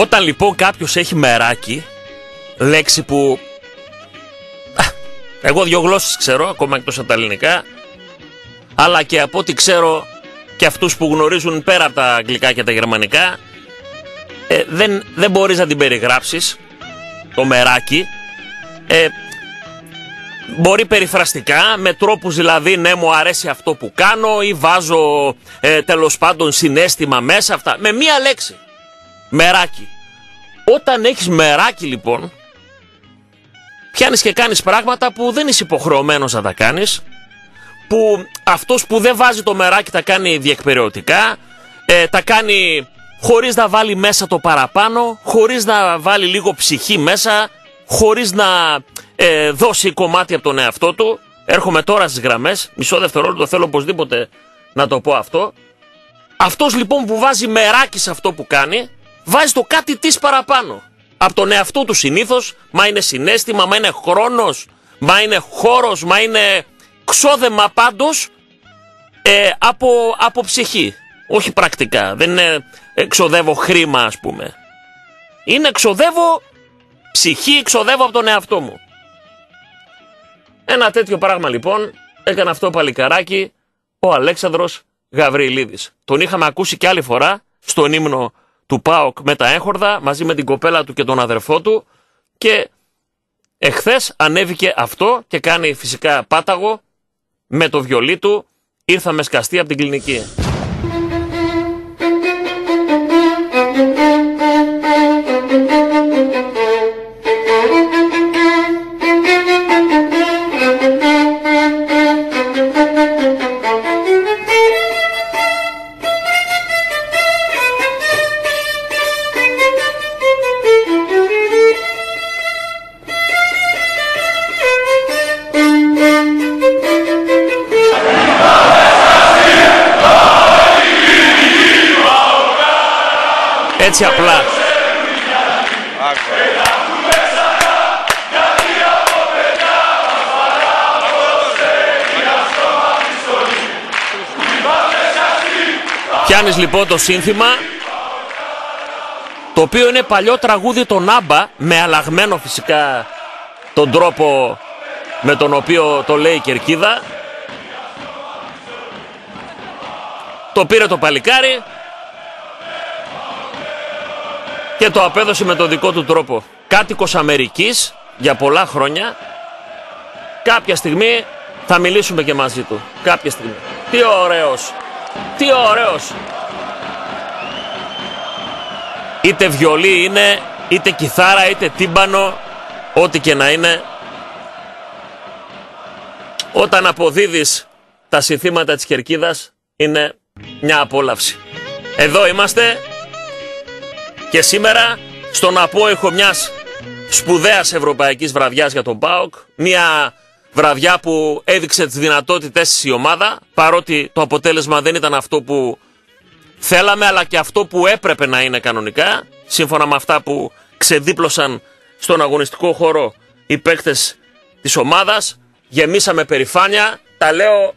Όταν λοιπόν κάποιος έχει μεράκι, λέξη που... Εγώ δύο γλώσσες ξέρω, ακόμα εκτός από τα ελληνικά, αλλά και από ό,τι ξέρω και αυτούς που γνωρίζουν πέρα από τα αγγλικά και τα γερμανικά, ε, δεν, δεν μπορείς να την περιγράψεις, το μεράκι. Ε, μπορεί περιφραστικά, με τρόπους δηλαδή ναι μου αρέσει αυτό που κάνω ή βάζω ε, τέλος πάντων συνέστημα μέσα αυτά. Με μία λέξη. Μεράκι. Όταν έχεις μεράκι λοιπόν, πιάνεις και κάνεις πράγματα που δεν είσαι υποχρεωμένος να τα κάνεις, που αυτός που δεν βάζει το μεράκι τα κάνει διεκπαιρεωτικά, ε, τα κάνει χωρίς να βάλει μέσα το παραπάνω, χωρίς να βάλει λίγο ψυχή μέσα, χωρίς να ε, δώσει κομμάτι από τον εαυτό του. Έρχομαι τώρα στις γραμμές, μισό δευτερόλεπτο θέλω οπωσδήποτε να το πω αυτό. Αυτός λοιπόν που βάζει μεράκι σε αυτό που κάνει, βάζει το κάτι της παραπάνω. Από τον εαυτό του συνήθως, μα είναι συνέστημα, μα είναι χρόνος, μα είναι χώρος, μα είναι ξόδεμα πάντως ε, από, από ψυχή. Όχι πρακτικά. Δεν είναι εξοδεύω χρήμα ας πούμε. Είναι εξοδεύω ψυχή, εξοδεύω από τον εαυτό μου. Ένα τέτοιο πράγμα λοιπόν έκανε αυτό παλικαράκι ο Αλέξανδρος Γαβριλίδης. Τον είχαμε ακούσει και άλλη φορά στον ύμνο του ΠΑΟΚ με τα έγχορδα μαζί με την κοπέλα του και τον αδερφό του και εχθές ανέβηκε αυτό και κάνει φυσικά πάταγο με το βιολί του ήρθαμε σκαστεί από την κλινική. Πιάνεις λοιπόν το σύνθημα το οποίο είναι παλιό τραγούδι των Άμπα με αλλαγμένο φυσικά τον τρόπο με τον οποίο το λέει η Κερκίδα το πήρε το παλικάρι και το απέδωσε με τον δικό του τρόπο. Κάτοικος Αμερικής για πολλά χρόνια. Κάποια στιγμή θα μιλήσουμε και μαζί του. Κάποια στιγμή. Τι ωραίος. Τι ωραίος. Είτε βιολί είναι, είτε κιθάρα, είτε τύμπανο, ό,τι και να είναι. Όταν αποδίδεις τα συνθήματα της Κερκίδας, είναι μια απόλαυση. Εδώ είμαστε, και σήμερα στον απόϊχο μιας σπουδαίας ευρωπαϊκής βραδιάς για τον ΠΑΟΚ, μια βραδιά που έδειξε τις δυνατότητες της η ομάδα, παρότι το αποτέλεσμα δεν ήταν αυτό που θέλαμε, αλλά και αυτό που έπρεπε να είναι κανονικά, σύμφωνα με αυτά που ξεδίπλωσαν στον αγωνιστικό χώρο οι παίκτες της ομάδας, γεμίσαμε περηφάνεια, τα λέω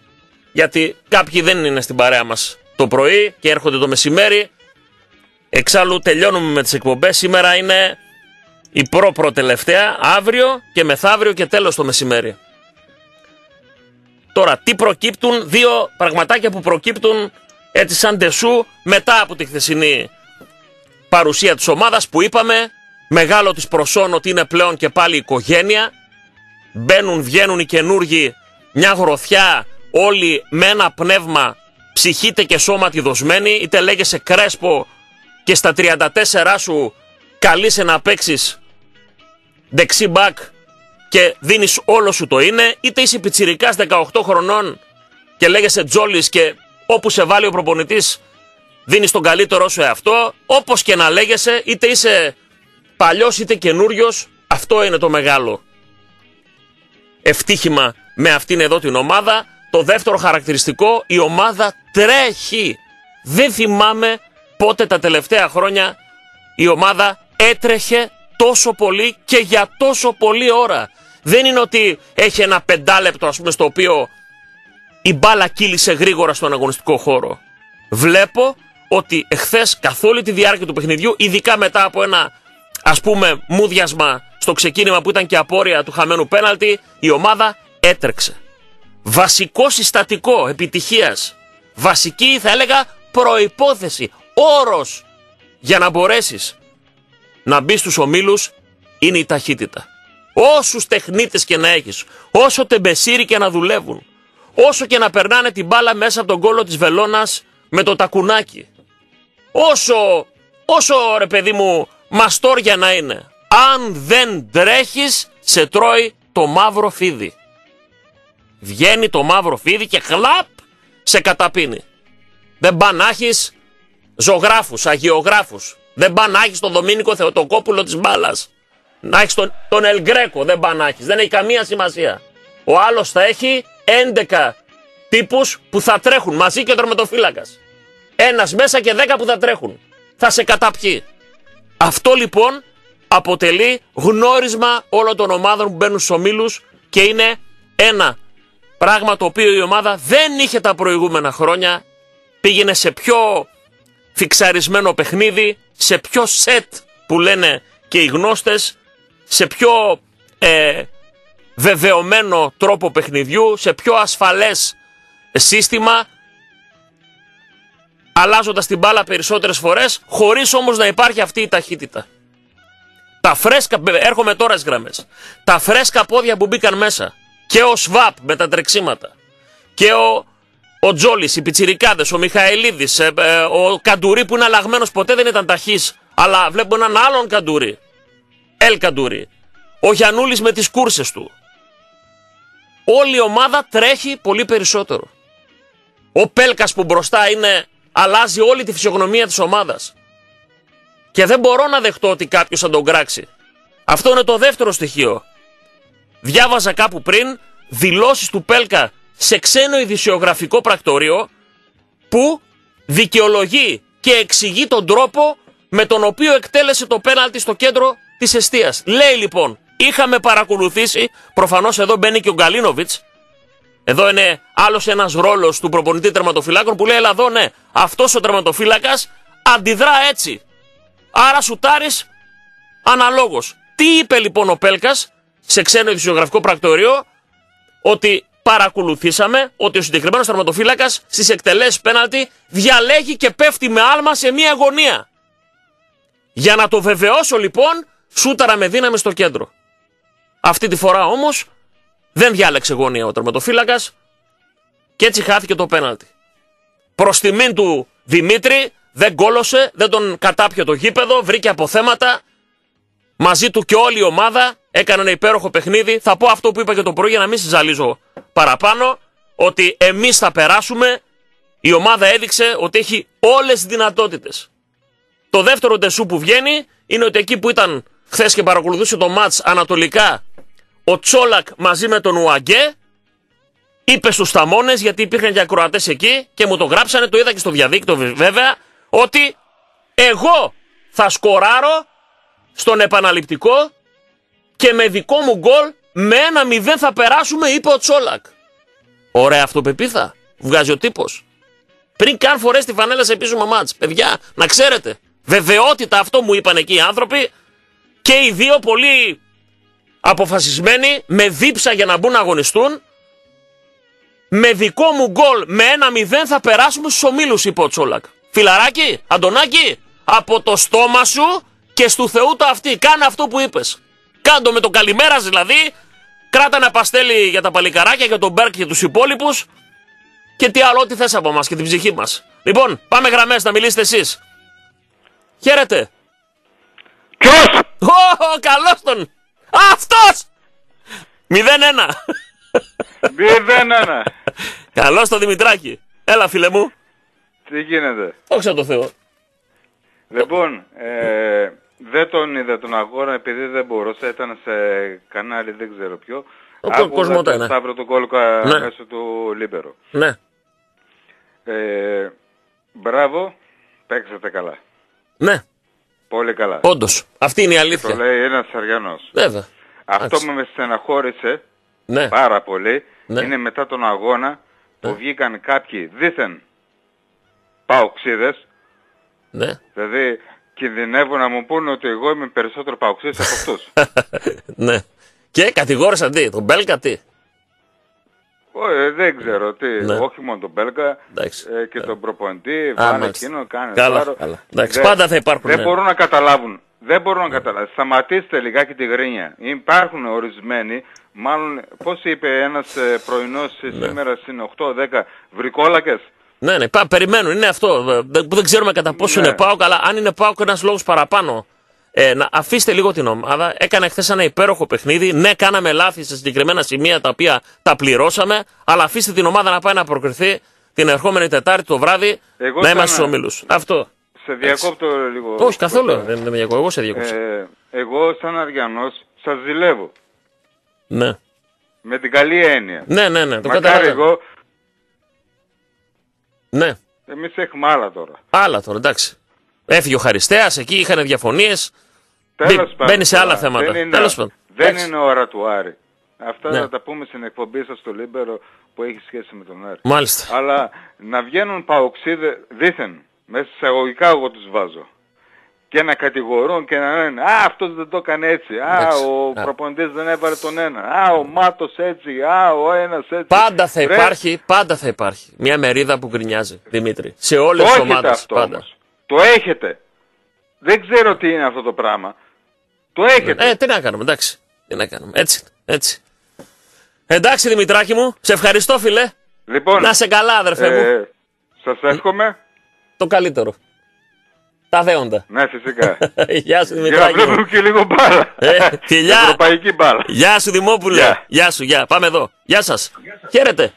γιατί κάποιοι δεν είναι στην παρέα μας το πρωί και έρχονται το μεσημέρι, Εξάλλου τελειώνουμε με τις εκπομπές. Σήμερα είναι η προ τελευταία, αύριο και μεθαύριο και τέλος το μεσημέρι. Τώρα, τι προκύπτουν, δύο πραγματάκια που προκύπτουν έτσι σαν τεσού μετά από τη χθεσινή παρουσία της ομάδας που είπαμε, μεγάλο της προσόν ότι είναι πλέον και πάλι οικογένεια, μπαίνουν, βγαίνουν οι καινούργοι, μια γροθιά, όλοι με ένα πνεύμα ψυχήτε και σώματι δοσμένοι, είτε λέγεσαι Κρέσπο, και στα 34 σου καλείσαι να παίξεις δεξί μπακ και δίνεις όλο σου το είναι, είτε είσαι πιτσιρικάς 18 χρονών και λέγεσαι τζόλης και όπου σε βάλει ο προπονητής δίνεις τον καλύτερό σου εαυτό, όπως και να λέγεσαι, είτε είσαι παλιός είτε καινούριος, αυτό είναι το μεγάλο ευτύχημα με αυτήν εδώ την ομάδα. Το δεύτερο χαρακτηριστικό, η ομάδα τρέχει. Δεν θυμάμαι πότε τα τελευταία χρόνια η ομάδα έτρεχε τόσο πολύ και για τόσο πολύ ώρα. Δεν είναι ότι έχει ένα πεντάλεπτο ας πούμε στο οποίο η μπάλα κύλησε γρήγορα στον αγωνιστικό χώρο. Βλέπω ότι εχθές καθ' όλη τη διάρκεια του παιχνιδιού, ειδικά μετά από ένα ας πούμε μούδιασμα στο ξεκίνημα που ήταν και απόρρια του χαμένου πέναλτη, η ομάδα έτρεξε. Βασικό συστατικό επιτυχίας, βασική θα έλεγα προϋπόθεση, όρος για να μπορέσεις να μπεις στους ομίλους είναι η ταχύτητα. Όσους τεχνίτες και να έχεις, όσο τεμπεσίρι και να δουλεύουν, όσο και να περνάνε την μπάλα μέσα από τον κόλο της βελόνας με το τακουνάκι, όσο, όσο ρε παιδί μου μαστόρια να είναι, αν δεν τρέχεις σε τρώει το μαύρο φίδι. Βγαίνει το μαύρο φίδι και χλαπ σε καταπίνει. Δεν πά να έχεις ζωγράφους, αγιογράφους. Δεν πά να έχεις τον Δομήνικο Θεοτοκόπουλο της μπάλας. Να έχεις τον, τον Ελγκρέκο, δεν πά να έχεις. Δεν έχει καμία σημασία. Ο άλλος θα έχει 11 τύπους που θα τρέχουν μαζί και ο τερματοφύλακας. Ένας μέσα και 10 που θα τρέχουν. Θα σε καταπιεί. Αυτό λοιπόν αποτελεί γνώρισμα όλων των ομάδων που μπαίνουν στους ομίλους και είναι ένα πράγμα το οποίο η ομάδα δεν είχε τα προηγούμενα χρόνια. Πήγαινε σε πιο φιξαρισμένο παιχνίδι, σε πιο σετ που λένε και οι γνώστες, σε πιο ε, βεβαιωμένο τρόπο παιχνιδιού, σε πιο ασφαλές σύστημα, αλλάζοντας την μπάλα περισσότερες φορές, χωρίς όμως να υπάρχει αυτή η ταχύτητα. Τα φρέσκα, έρχομαι τώρα στις γραμμές, τα φρέσκα πόδια που μπήκαν μέσα, και ο Σβάπ με τα τρεξίματα, και ο, ο Τζόλης, οι Πιτσιρικάδες, ο Μιχαηλίδης, ε, ε, ο Καντουρί που είναι αλλαγμένος ποτέ δεν ήταν ταχύς, αλλά βλέπω έναν άλλον Καντουρί, Ελ Καντουρί, ο Γιαννούλης με τις κούρσες του. Όλη η ομάδα τρέχει πολύ περισσότερο. Ο Πέλκας που μπροστά είναι, αλλάζει όλη τη φυσιογνωμία της ομάδας. Και δεν μπορώ να δεχτώ ότι κάποιος θα τον κράξει. Αυτό είναι το δεύτερο στοιχείο. Διάβαζα κάπου πριν δηλώσεις του Πέλκα σε ξένο ειδησιογραφικό πρακτορείο που δικαιολογεί και εξηγεί τον τρόπο με τον οποίο εκτέλεσε το πέναλτι στο κέντρο της αιστείας. Λέει λοιπόν, είχαμε παρακολουθήσει, προφανώς εδώ μπαίνει και ο Γκαλίνοβιτς. Εδώ είναι άλλος ένας ρόλος του προπονητή τερματοφυλάκων που λέει: Ελά, εδώ ναι, αυτός ο τερματοφύλακας αντιδρά έτσι. Άρα σουτάρεις αναλόγως. Τι είπε λοιπόν ο Πέλκας σε ξένο ειδησιογραφικό πρακτορείο, ότι παρακολουθήσαμε ότι ο συγκεκριμένος τερματοφύλακας στις εκτελέσεις πέναλτι διαλέγει και πέφτει με άλμα σε μία αγωνία. Για να το βεβαιώσω λοιπόν, σούταρα με δύναμη στο κέντρο. Αυτή τη φορά όμως δεν διάλεξε γωνία ο τερματοφύλακας και έτσι χάθηκε το πέναλτι. Προς τιμήν του Δημήτρη δεν κόλωσε, δεν τον κατάπιε το γήπεδο, βρήκε αποθέματα. Μαζί του και όλη η ομάδα έκανε ένα υπέροχο παιχνίδι. Θα πω αυτό που είπα και το πρωί για να μην συζαλίζω παραπάνω. Ότι εμείς θα περάσουμε. Η ομάδα έδειξε ότι έχει όλες τις δυνατότητες. Το δεύτερο ντεσού που βγαίνει είναι ότι εκεί που ήταν χθες και παρακολουθούσε το μάτς ανατολικά ο Τσόλακ μαζί με τον Ουαγκέ είπε στους θαμώνε γιατί υπήρχαν και ακροατές εκεί και μου το γράψανε, το είδα και στο διαδίκτυο βέβαια ότι εγώ θα σκοράρω στον επαναληπτικό και με δικό μου γκολ με ένα μηδέν θα περάσουμε, είπε ο Τσόλακ. Ωραία αυτοπεποίθα. Βγάζει ο τύπος. Πριν καν φορέσει τη φανέλα σε επίσημο μάτς. Παιδιά, να ξέρετε. Βεβαιότητα αυτό μου είπαν εκεί οι άνθρωποι και οι δύο πολύ αποφασισμένοι με δίψα για να μπουν να αγωνιστούν. Με δικό μου γκολ με ένα μηδέν θα περάσουμε στους ομίλους, είπε ο Τσόλακ. Φιλαράκι, Αντωνάκη, από το στόμα σου και στου Θεού το αυτή. Κάνε αυτό που είπες. Κάντο με το καλημέρα δηλαδή. Κράτα ένα παστέλι για τα παλικαράκια, για τον Μπέρκ και τους υπόλοιπους. Και τι άλλο, ό,τι θες από μας και την ψυχή μας. Λοιπόν, πάμε γραμμές να μιλήσετε εσείς. Χαίρετε. Ποιος; Ω, καλώς τον. Αυτός. 0-1. 0-1. Καλώς τον Δημητράκη. Έλα φίλε μου. Τι γίνεται; Όχι το Θεό. Λοιπόν, ε, δεν τον είδα τον αγώνα επειδή δεν μπορούσα, ήταν σε κανάλι δεν ξέρω ποιο. Ο κο- Κοσμοτέ, το ναι. Σταύρο του Κόλκα Ναι. μέσω του Λίμπερο. Ναι. Ε, μπράβο, παίξατε καλά. Ναι. Πολύ καλά. Όντως. Αυτή είναι η Το αλήθεια. λέει ένας Αρειανός. Βέβαια. Αυτό Εντάξει. που με στεναχώρησε Ναι. πάρα πολύ Ναι. είναι μετά τον αγώνα που βγήκαν κάποιοι δήθεν παοξίδες Ναι. Δηλαδή, κινδυνεύω να μου πούνε ότι εγώ είμαι περισσότερο παοξής από αυτούς. ναι. Και κατηγόρησαν τι, τον Μπέλκα τι; Ε, δεν ξέρω τι, Ναι. όχι μόνο τον Μπέλκα Εντάξει. ε, και τον προπονητή, Α, βάλε μάλιστα. εκείνο, κάνε Καλά, τάρο. καλά. Εντάξει, Δεν- πάντα θα υπάρχουν, Δεν ναι. μπορούν να καταλάβουν. Δεν μπορούν να καταλάβουν. Σταματήστε λιγάκι τη γρίνια. Υπάρχουν ορισμένοι, μάλλον πώς είπε ένας ε, πρωινός ε, Ναι. σήμερα στην 8-10 βρικόλακες; Ναι, ναι, πά, περιμένουν, είναι αυτό. ε, δεν- Που δεν ξέρουμε κατά πόσο Ναι. είναι πάω, αλλά αν είναι πάω και ένας λόγος παραπάνω. Ε, να αφήστε λίγο την ομάδα. Έκανε χθες ένα υπέροχο παιχνίδι. Ναι, κάναμε λάθη σε συγκεκριμένα σημεία τα οποία τα πληρώσαμε. Αλλά αφήστε την ομάδα να πάει να προκριθεί την ερχόμενη Τετάρτη το βράδυ Εγώ να σαν- είμαστε στου ομίλους. Αυτό. Σε διακόπτω λίγο. Όχι, καθόλου. Δεν, δεν με διακόπτω. Εγώ σε διακόψα. Ε, εγώ σαν Αριανός σας ζηλεύω. Ναι. Με την καλή έννοια. Ναι, ναι, ναι. Το Μακάρι καταλαβαίνω. εγώ, Ναι. εμείς έχουμε άλλα τώρα. Άλλα τώρα, εντάξει. Έφυγε ο Χαριστέας, εκεί είχαν διαφωνίες. Τέλος Μπή- πάντων, μπαίνει σε άλλα τώρα, θέματα. Δεν είναι, Τέλος πάντων. δεν Εντάξει. είναι ώρα του Άρη. Αυτά Ναι. θα τα πούμε στην εκπομπή σας στο Λίμπερο που έχει σχέση με τον Άρη. Μάλιστα. Αλλά να βγαίνουν παοκτσήδες δήθεν, μέσα σε εισαγωγικά εγώ τους βάζω. Και να κατηγορούν και να λένε «Α, αυτός δεν το έκανε έτσι», «Α, Εντάξει. ο Α. προπονητής δεν έβαλε τον ένα», «Α, ο Μάτος έτσι», «Α, ο ένας έτσι». Πάντα θα Ρε, υπάρχει, πάντα θα υπάρχει μια μερίδα που γκρινιάζει, Δημήτρη. Σε Το όλες τις έχετε ομάδες. αυτό Πάντα. όμως. Το έχετε. Δεν ξέρω τι είναι αυτό το πράγμα. Το έχετε. Ε, τι να κάνουμε, εντάξει. Τι να κάνουμε. Έτσι, έτσι. Εντάξει, Δημητράκη μου, σε ευχαριστώ, φιλέ. λοιπόν, Να σε καλά, αδερφέ μου. ε, σας εύχομαι. Το καλύτερο. Τα δέοντα. Ναι, φυσικά. Γεια σου, Για να Δημητράκη. βλέπουμε μου. και λίγο μπάλα. Ε, φιλιά. Ευρωπαϊκή μπάλα. Γεια σου, Δημόπουλε. Γεια. Γεια σου, γεια. Πάμε εδώ. Γεια σας. Χαίρετε.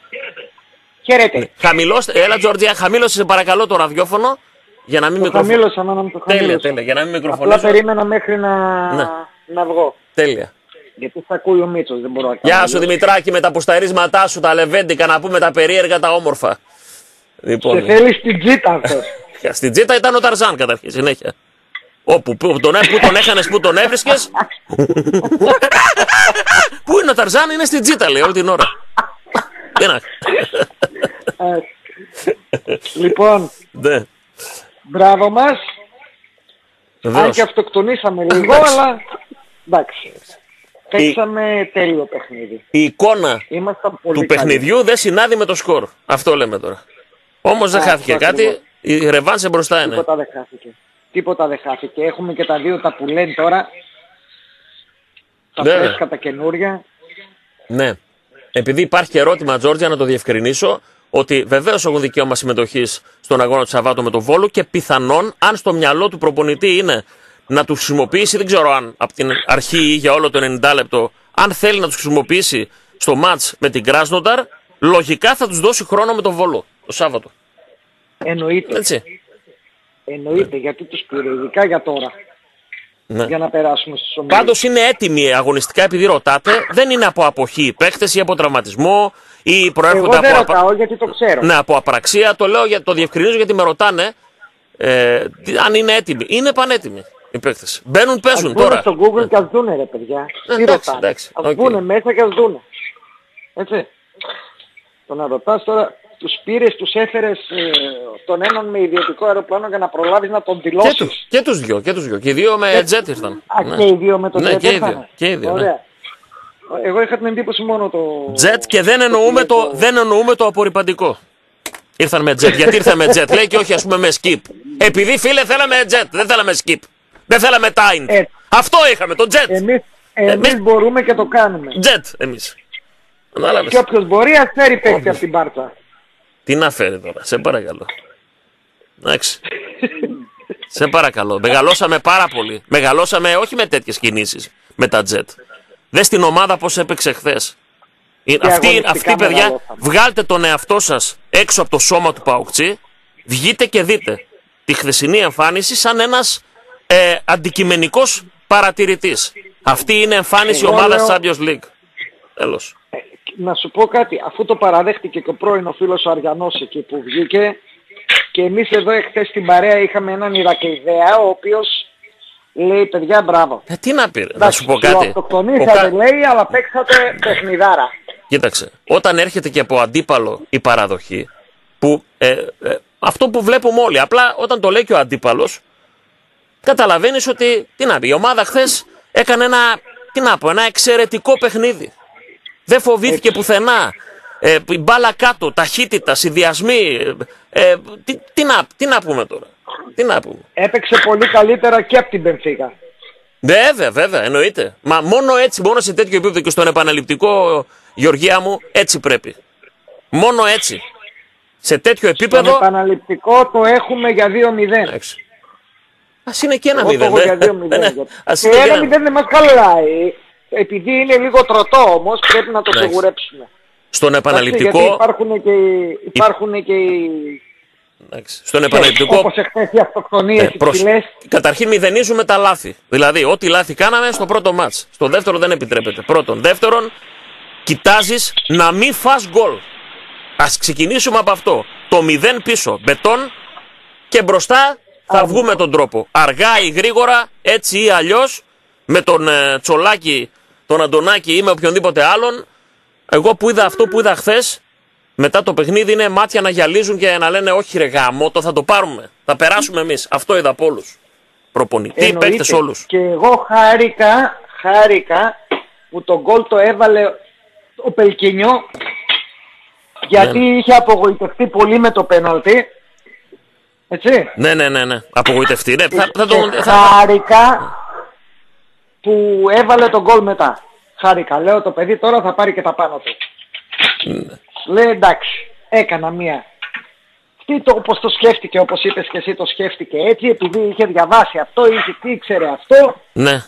Χαίρετε. Χαμηλώστε, έλα, Τζορτζία, χαμήλωσε σε παρακαλώ το ραδιόφωνο για να μην Το μικροφωνήσω. χαμήλωσα, μάνα μου το Τέλεια, χαμήλωσα. τέλεια. Για να μην Απλά μικροφωνήσω. περίμενα μέχρι να, Ναι. να βγω. Τέλεια. Γιατί θα ακούει ο Μίτσος, δεν μπορώ να κάνω. Γεια αλλιώς. σου Δημητράκη με τα ποσταρίσματά σου, τα λεβέντικα, να πούμε τα περίεργα, τα όμορφα. Σε Λοιπόν, θέλεις στην τζίτα αυτός. στην Τζίτα ήταν ο Ταρζάν καταρχήν, συνέχεια. Όπου, που τον, που τον έχανες, που τον έβρισκες. Πού είναι ο Ταρζάν, είναι στην Τζίτα λέει όλη την ώρα. Τι να... Ε, λοιπόν, Ναι, μπράβο μας. Αν βεβαίως. και αυτοκτονήσαμε λίγο, Εντάξει. αλλά εντάξει. Παίξαμε τέλειο παιχνίδι. Η εικόνα Ήμασταν πολύ του καλοί. παιχνιδιού δεν συνάδει με το σκορ. Αυτό λέμε τώρα. Όμως δεν Α, χάθηκε αυτό κάτι, ακριβώς. η ρεβάνσε μπροστά είναι. Τίποτα δεν χάθηκε. Τίποτα δεν χάθηκε. Έχουμε και τα δύο τα που λένε τώρα. Τα Βέβαια. φρέσκα τα καινούρια. Ναι. Επειδή υπάρχει και ερώτημα, Τζόρτζια, να το διευκρινίσω, ότι βεβαίως έχουν δικαίωμα συμμετοχής στον αγώνα του Σαββάτου με τον Βόλο και πιθανόν, αν στο μυαλό του προπονητή είναι να τους χρησιμοποιήσει, δεν ξέρω αν από την αρχή ή για όλο το 90 λεπτό, αν θέλει να τους χρησιμοποιήσει στο ματ με την Κράσνονταρ, λογικά θα τους δώσει χρόνο με τον Βόλο το Σάββατο. Εννοείται. Έτσι. Εννοείται γιατί τους πήρε, ειδικά για τώρα. Ναι. Για να περάσουμε στους ομίλους. Πάντως είναι έτοιμοι αγωνιστικά επειδή ρωτάτε, δεν είναι από αποχή οι παίκτες ή από τραυματισμό ή Εγώ προέρχονται δεν από, απα- ρωτάω γιατί το ξέρω. Ναι, από απραξία. Το λέω, για, το διευκρινίζω γιατί με ρωτάνε ε, τι- αν είναι έτοιμοι. Είναι πανέτοιμοι οι παίκτες. Μπαίνουν, Ας παίζουν μπουν τώρα. στο Google και ας δούνε ρε παιδιά. Ε, Τι εντάξει, ρωτάνε. εντάξει, Ας οκ. μπουν μέσα και ας δούνε. Έτσι. Το να ρωτάς τώρα τους πήρες, τους έφερες ε, τον έναν με ιδιωτικό αεροπλάνο για να προλάβεις να τον Και, δηλώσεις. τους, και τους δυο, και τους δυο. Και οι δύο με jet ήρθαν. Α, Ναι. και οι δύο με το Ναι, jet και οι ήρθανε. δύο, και οι δύο, ναι. Ωραία. Εγώ είχα την εντύπωση μόνο το... Jet και δεν εννοούμε το, το- δεν εννοούμε το απορριπαντικό. Ήρθαν με jet. Γιατί ήρθαν με jet, λέει και όχι ας πούμε με skip. Επειδή φίλε θέλαμε jet, δεν θέλαμε skip. Δεν θέλαμε time. Ε. Αυτό είχαμε, το jet. Εμείς, εμείς Εμείς- μπορούμε και το κάνουμε. Jet εμείς. Κατάλαβες. Και όποιος μπορεί ας φέρει παίκτη από την πάρτσα. Τι να φέρει τώρα, σε παρακαλώ. Εντάξει. σε παρακαλώ. Μεγαλώσαμε πάρα πολύ. Μεγαλώσαμε όχι με τέτοιες κινήσεις με τα jet. Δες την ομάδα πώς έπαιξε χθες. Αυτή, αγωνιστικά αυτή, παιδιά, μεγαλώσαμε. βγάλτε τον εαυτό σας έξω από το σώμα του Παουκτσί, βγείτε και δείτε τη χθεσινή εμφάνιση σαν ένας ε, αντικειμενικός παρατηρητής. Αυτή είναι εμφάνιση Εγώ ομάδας λέω- Champions League. Τέλος. Να σου πω κάτι, αφού το παραδέχτηκε και ο πρώην ο φίλος ο Αριανός εκεί που βγήκε και εμείς εδώ εχθές στην παρέα είχαμε έναν Ηρακλειδέα ο οποίος λέει παιδιά μπράβο. Ε, τι να πει, ρε, να σου πω κάτι. Ο Αυτοκτονήσατε κα- λέει αλλά παίξατε παιχνιδάρα. Κοίταξε, όταν έρχεται και από αντίπαλο η παραδοχή, που ε, ε, Αυτό που βλέπουμε όλοι. Απλά όταν το λέει και ο αντίπαλος, καταλαβαίνεις ότι. Τι να πει, η ομάδα χθες έκανε ένα. Τι να πω, ένα εξαιρετικό παιχνίδι. Δεν φοβήθηκε πουθενά. Ε, η μπάλα κάτω, ταχύτητα, συνδυασμοί. Ε, ε, τι, τι, να, τι να πούμε τώρα. Τι να πούμε. Έπαιξε πολύ καλύτερα και από την Πενφύγα. Βέβαια, βέβαια, εννοείται. Μα μόνο έτσι, μόνο σε τέτοιο επίπεδο και στον επαναληπτικό, Γεωργία μου, έτσι πρέπει. Μόνο έτσι. Σε τέτοιο επίπεδο. Στον επαναληπτικό το έχουμε για 2-0. Α είναι και ένα Εγώ το μηδέν. έχω για δε. 2-0. Ναι, ας είναι Και και ένα ένα- 0 δεν μας χαλάει. Επειδή είναι λίγο τροτό όμως πρέπει να το Εντάξει. σιγουρέψουμε. Στον Εντάξει, επαναληπτικό. Γιατί υπάρχουν και, οι- υπάρχουν και οι... εντάξει, Στον επαναληπτικό. Όπως εχθές οι αυτοκτονίες ε, προς- υψηλές. Καταρχήν μηδενίζουμε τα λάθη. Δηλαδή, ό,τι λάθη κάναμε στο πρώτο μάτς. Στο δεύτερο δεν επιτρέπεται. Πρώτον. Δεύτερον, κοιτάζεις να μην φας γκολ. Α ξεκινήσουμε από αυτό. Το 0 πίσω. Μπετόν και μπροστά θα Άρα. βγούμε τον τρόπο. Αργά ή γρήγορα, έτσι ή αλλιώς, με τον ε, Τσολάκη, τον Αντωνάκη ή με οποιονδήποτε άλλον. Εγώ που είδα αυτό που είδα χθες, μετά το παιχνίδι είναι μάτια να γυαλίζουν και να λένε Όχι, ρε γάμο, το θα το πάρουμε. Θα περάσουμε εμείς. Αυτό είδα από όλους. Προπονητή, Εννοείται. παίκτες όλους. Και εγώ χάρηκα, χάρηκα που τον γκολ το έβαλε ο Πελκίνιο γιατί Ναι. είχε απογοητευτεί πολύ με το πέναλτι. Έτσι. Ναι, ναι, ναι, ναι. Απογοητευτεί. Ναι, θα, θα και τον. Θα... χάρηκα που έβαλε τον γκολ μετά. Χάρηκα. Λέω το παιδί τώρα θα πάρει και τα πάνω του. Ναι. Λέει εντάξει, έκανα μία. Τι το, όπως το σκέφτηκε, όπως είπες και εσύ το σκέφτηκε έτσι, επειδή είχε διαβάσει αυτό, είχε τι ήξερε αυτό Ναι.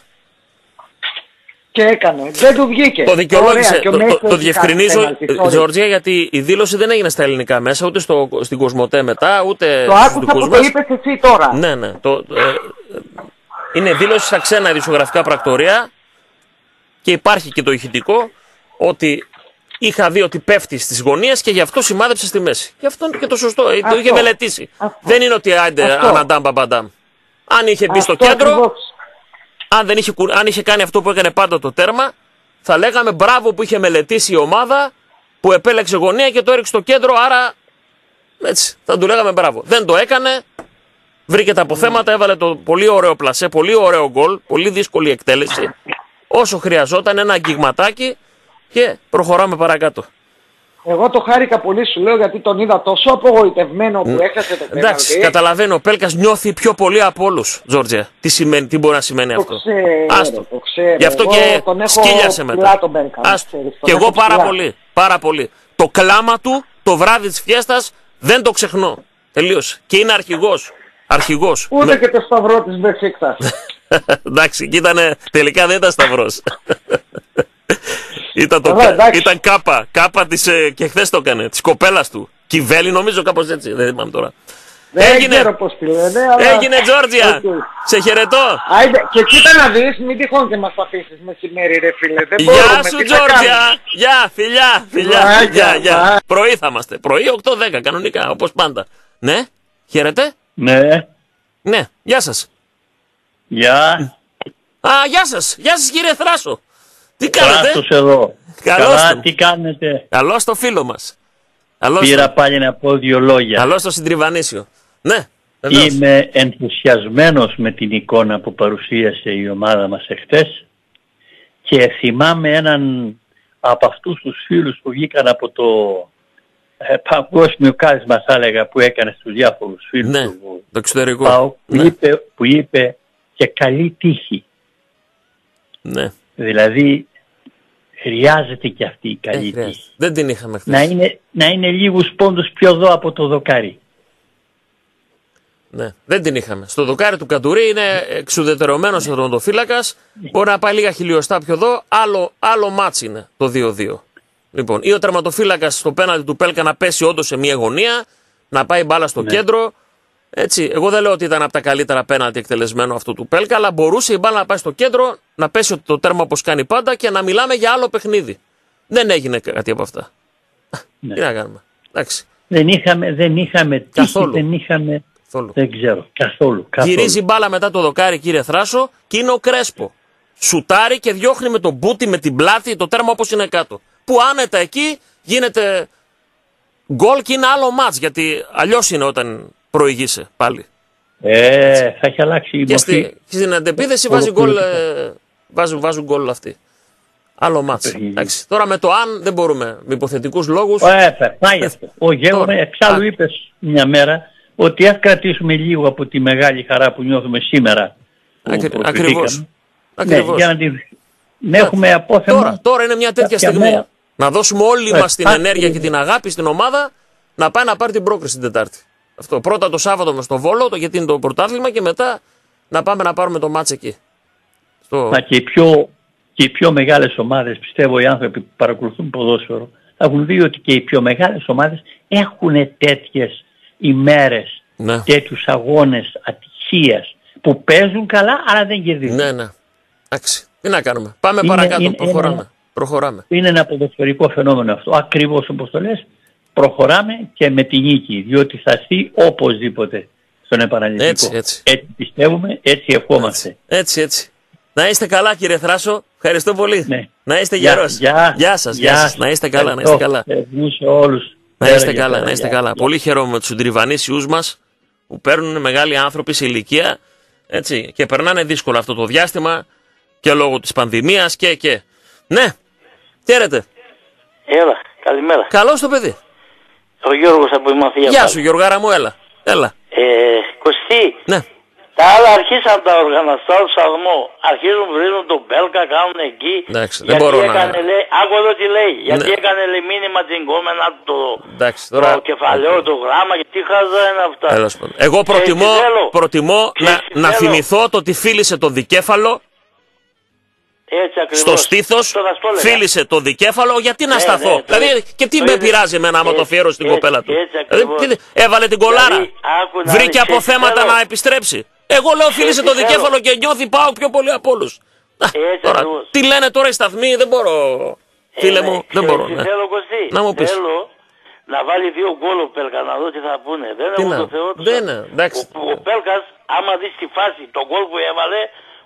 και έκανε. Δεν του βγήκε. Το δικαιολόγησε. Ωραία, και ο Το, Μέση το, το έχει διευκρινίζω, κάνει πέναλτι, sorry. Ζόρτζια, γιατί η δήλωση δεν έγινε στα ελληνικά μέσα, ούτε στο, στην Κοσμοτέ μετά, ούτε Το στους άκουσα δικούς που το μας. είπες εσύ τώρα. Ναι, ναι. Το, ε, ε, είναι δήλωση στα ξένα ειδησιογραφικά πρακτορία και υπάρχει και το ηχητικό ότι είχα δει ότι πέφτει στις γωνίες και γι' αυτό σημάδεψε στη μέση. Γι' αυτό είναι και το σωστό. ε, Το Αυτό. είχε μελετήσει. Αυτό. Δεν είναι ότι άντε Αυτό. αναντάμ μπαμπαντάμ. Αν είχε μπει στο Αυτό κέντρο, ακριβώς. αν, δεν είχε, κου- αν είχε κάνει αυτό που έκανε πάντα το τέρμα, θα λέγαμε μπράβο που είχε μελετήσει η ομάδα που επέλεξε γωνία και το έριξε στο κέντρο, άρα έτσι, θα του λέγαμε μπράβο. Δεν το έκανε, βρήκε τα αποθέματα, έβαλε το πολύ ωραίο πλασέ, πολύ ωραίο γκολ, πολύ δύσκολη εκτέλεση. Όσο χρειαζόταν ένα αγγιγματάκι και προχωράμε παρακάτω. Εγώ το χάρηκα πολύ σου λέω γιατί τον είδα τόσο απογοητευμένο που έχασε το πέναλτι. Εντάξει, καταλαβαίνω, ο Πέλκας νιώθει πιο πολύ από όλους, Τζόρτζια. Τι, σημαίνει, τι μπορεί να σημαίνει Το αυτό; ξέρω, Άστο. το ξέρω. Γι' αυτό Εγώ και τον έχω σκύλιασε ψηλά μετά. τον Μπέλκα, Άστο. ξέρεις, τον Και εγώ έχω πάρα ψηλά. πολύ. Πάρα πολύ. Το κλάμα του το βράδυ της φιέστας δεν το ξεχνώ. Τελείωσε. Και είναι αρχηγός. Αρχηγός. Ούτε και το σταυρό της Μπεσίκτας. εντάξει, και ήτανε, τελικά δεν ήταν σταυρός. ήταν, το, Καλά, κα- εντάξει. ήταν κάπα. Κάπα της, ε, και χθες το έκανε. Της κοπέλας του. Κυβέλη, νομίζω κάπως έτσι. Δεν θυμάμαι τώρα. Δεν Έγινε. ξέρω πώς τη λένε, αλλά... Έγινε, Τζόρτζια. Οκ. Σε χαιρετώ. Άιντε, και κοίτα να δεις, μην τυχόν και μας το αφήσεις μεσημέρι ρε φίλε. Δεν μπορούμε, Γεια σου, τι θα Τζόρτζια! κάνουμε. Γεια, φιλιά, φιλιά, Φιλάκια, γεια, γεια. μπα. Πρωί θα είμαστε. Πρωί 8-10, κανονικά, όπως πάντα. Ναι, χαίρετε; Ναι, Ναι, γεια σας. γεια. Α, γεια σας. Γεια σας, κύριε Θράσο. Τι κάνετε; Κράτος εδώ. Καλώς Καλά, το. τι κάνετε; Καλώς το φίλο μας. Καλώς Πήρα το. πάλι να πω δύο λόγια. Καλώς το συντριβανίσιο. Ναι, βεβαίως. Είμαι ενθουσιασμένος με την εικόνα που παρουσίασε η ομάδα μας εχθές και θυμάμαι έναν από αυτούς τους φίλους που βγήκαν από το ε, παγκόσμιο κάλεσμα θα έλεγα που έκανε στους διάφορους φίλους Ναι, του το εξωτερικό. ΠΑΟ που, Ναι, είπε, που είπε και καλή τύχη. ναι. Δηλαδή χρειάζεται και αυτή η Ε, καλή χρειάζεται. τύχη. Δεν την είχαμε χθες. να είναι, να είναι λίγους πόντους πιο εδώ από το δοκάρι. Ναι, δεν την είχαμε. Στο δοκάρι του Καντουρί είναι εξουδετερωμένος ο τερματοφύλακα. Μπορεί να πάει λίγα χιλιοστά πιο εδώ. Άλλο, άλλο μάτς είναι το 2-2. Λοιπόν, ή ο τερματοφύλακας στο πέναλτι του Πέλκα να πέσει όντως σε μια γωνία, να πάει μπάλα στο κέντρο. Έτσι, εγώ δεν λέω ότι ήταν από τα καλύτερα πέναλτι εκτελεσμένο αυτό του Πέλκα, αλλά μπορούσε η μπάλα να πάει στο κέντρο, να πέσει το τέρμα όπως κάνει πάντα και να μιλάμε για άλλο παιχνίδι. Δεν έγινε κάτι από αυτά. Ναι. Τι να κάνουμε. Εντάξει, Δεν είχαμε, δεν είχαμε τύχη, Καθόλου. δεν είχαμε, καθόλου. δεν ξέρω, καθόλου. καθόλου. Γυρίζει μπάλα μετά το δοκάρι, κύριε Θράσο, και είναι ο Κρέσπο. Σουτάρει και διώχνει με τον μπούτι, με την πλάτη, το τέρμα όπως είναι κάτω. Που άνετα εκεί γίνεται γκολ και είναι άλλο μάτς γιατί αλλιώς είναι όταν προηγείσαι πάλι. Ε, θα έχει αλλάξει η Και μορφή. στη, στην αντεπίδεση βάζει γκολ, ε, βάζουν, βάζουν γκολ αυτοί. Άλλο μάτς. Ε, Εντάξει. Τώρα με το αν δεν μπορούμε με υποθετικούς λόγους. Ε, περνάει αυτό. Ο Γέωργο Τώρα. εξάλλου Α. είπες μια μέρα ότι ας κρατήσουμε λίγο από τη μεγάλη χαρά που νιώθουμε σήμερα. που Ακρι- προκριθήκαμε. ακριβώς. Ναι, Ακριβώς. για να, την... να έχουμε απόθεμα. Τώρα, τώρα είναι μια τέτοια κάποια στιγμή. μέρα. Να δώσουμε όλοι Ε, μας την πάτε. ενέργεια και την αγάπη στην ομάδα να πάει να πάρει την πρόκριση την Τετάρτη. Αυτό. Πρώτα το Σάββατο με στο Βόλο, το, γιατί είναι το πρωτάθλημα και μετά να πάμε να πάρουμε το μάτς εκεί. Στο... Μα και οι πιο, και οι πιο μεγάλες ομάδες, πιστεύω οι άνθρωποι που παρακολουθούν ποδόσφαιρο, θα έχουν δει ότι και οι πιο μεγάλες ομάδες έχουν τέτοιες ημέρες, Ναι. τέτοιους αγώνες ατυχίας που παίζουν καλά αλλά δεν κερδίζουν. ναι, ναι. Εντάξει. Τι να κάνουμε. Πάμε Είναι- παρακάτω. είναι- Προχωράμε. είναι- Προχωράμε. Είναι ένα ποδοσφαιρικό φαινόμενο αυτό. Ακριβώς όπως το λες, προχωράμε και με τη νίκη, διότι θα έρθει οπωσδήποτε στον επαναληπτικό. Έτσι, έτσι. πιστεύουμε, έτσι ευχόμαστε. Έτσι, έτσι. Να είστε καλά κύριε Θράσο. Ευχαριστώ πολύ. Ναι. Να είστε Γεια- γερός. γεια- γεια σας. Γεια σας. Να είστε καλά. Να είστε καλά. Ευχαριστώ σε όλους. Να Πέρα είστε για καλά, πέρα. να είστε Γεια. καλά. Πολύ χαίρομαι με τους συντριβανήσιου μας που παίρνουν μεγάλοι άνθρωποι σε ηλικία έτσι, και περνάνε δύσκολο αυτό το διάστημα και λόγω της πανδημίας και και. Ναι, χαίρετε. Έλα, καλημέρα. Καλό το παιδί. Ο Γιώργος από η Μαθία. Γεια πάλι. σου, Γιωργάρα μου, έλα. Έλα. Ε, Κωστή, Ναι. τα άλλα αρχίσαν τα οργανωστά του σταθμό. Αρχίζουν βρίζουν τον Μπέλκα, κάνουν εκεί. Εντάξει, δεν γιατί μπορώ να- έκανε, λέει, άκου εδώ τι λέει. Γιατί Ναι. έκανε λέει, μήνυμα την κόμενα το, Εντάξει, το τώρα. κεφαλαίο, το γράμμα και τι χαζά είναι αυτά. Τέλος πάντων. Εγώ Ξέρεις προτιμώ, τι θέλω; προτιμώ Ξέρεις να, τι να θέλω; θυμηθώ το ότι φίλησε το δικέφαλο Έτσι ακριβώς. στο στήθος, Τώρα στο έλεγα. φίλησε το δικέφαλο, γιατί να Ναι, σταθώ; ναι, το- δηλαδή, και τι το με είδες. πειράζει εμένα άμα το Έτσι, αφιέρω στην έτσι, κοπέλα του; έτσι Δηλαδή, ακριβώς. τι- έβαλε την κολάρα. Δηλαδή, άκου να Βρήκε δεις, από έτσι θέματα θέλω. να επιστρέψει. Εγώ λέω φίλησε Έτσι το θέλω. δικέφαλο και νιώθει πάω πιο πολύ από όλους. Τώρα, ακριβώς. τι λένε τώρα οι σταθμοί, δεν μπορώ. Φίλε Ε, μου, ναι, δεν ξέρεις μπορώ. τι ναι. Θέλω, Κωστή. Να μου πεις. Θέλω να βάλει δύο γκολ ο Πέλκας να δω τι θα πούνε. Δεν Τι έχω να- το Θεό του. δεν είναι, εντάξει. Ο, ο Πέλκας, άμα δεις τη φάση, τον γκολ που έβαλε,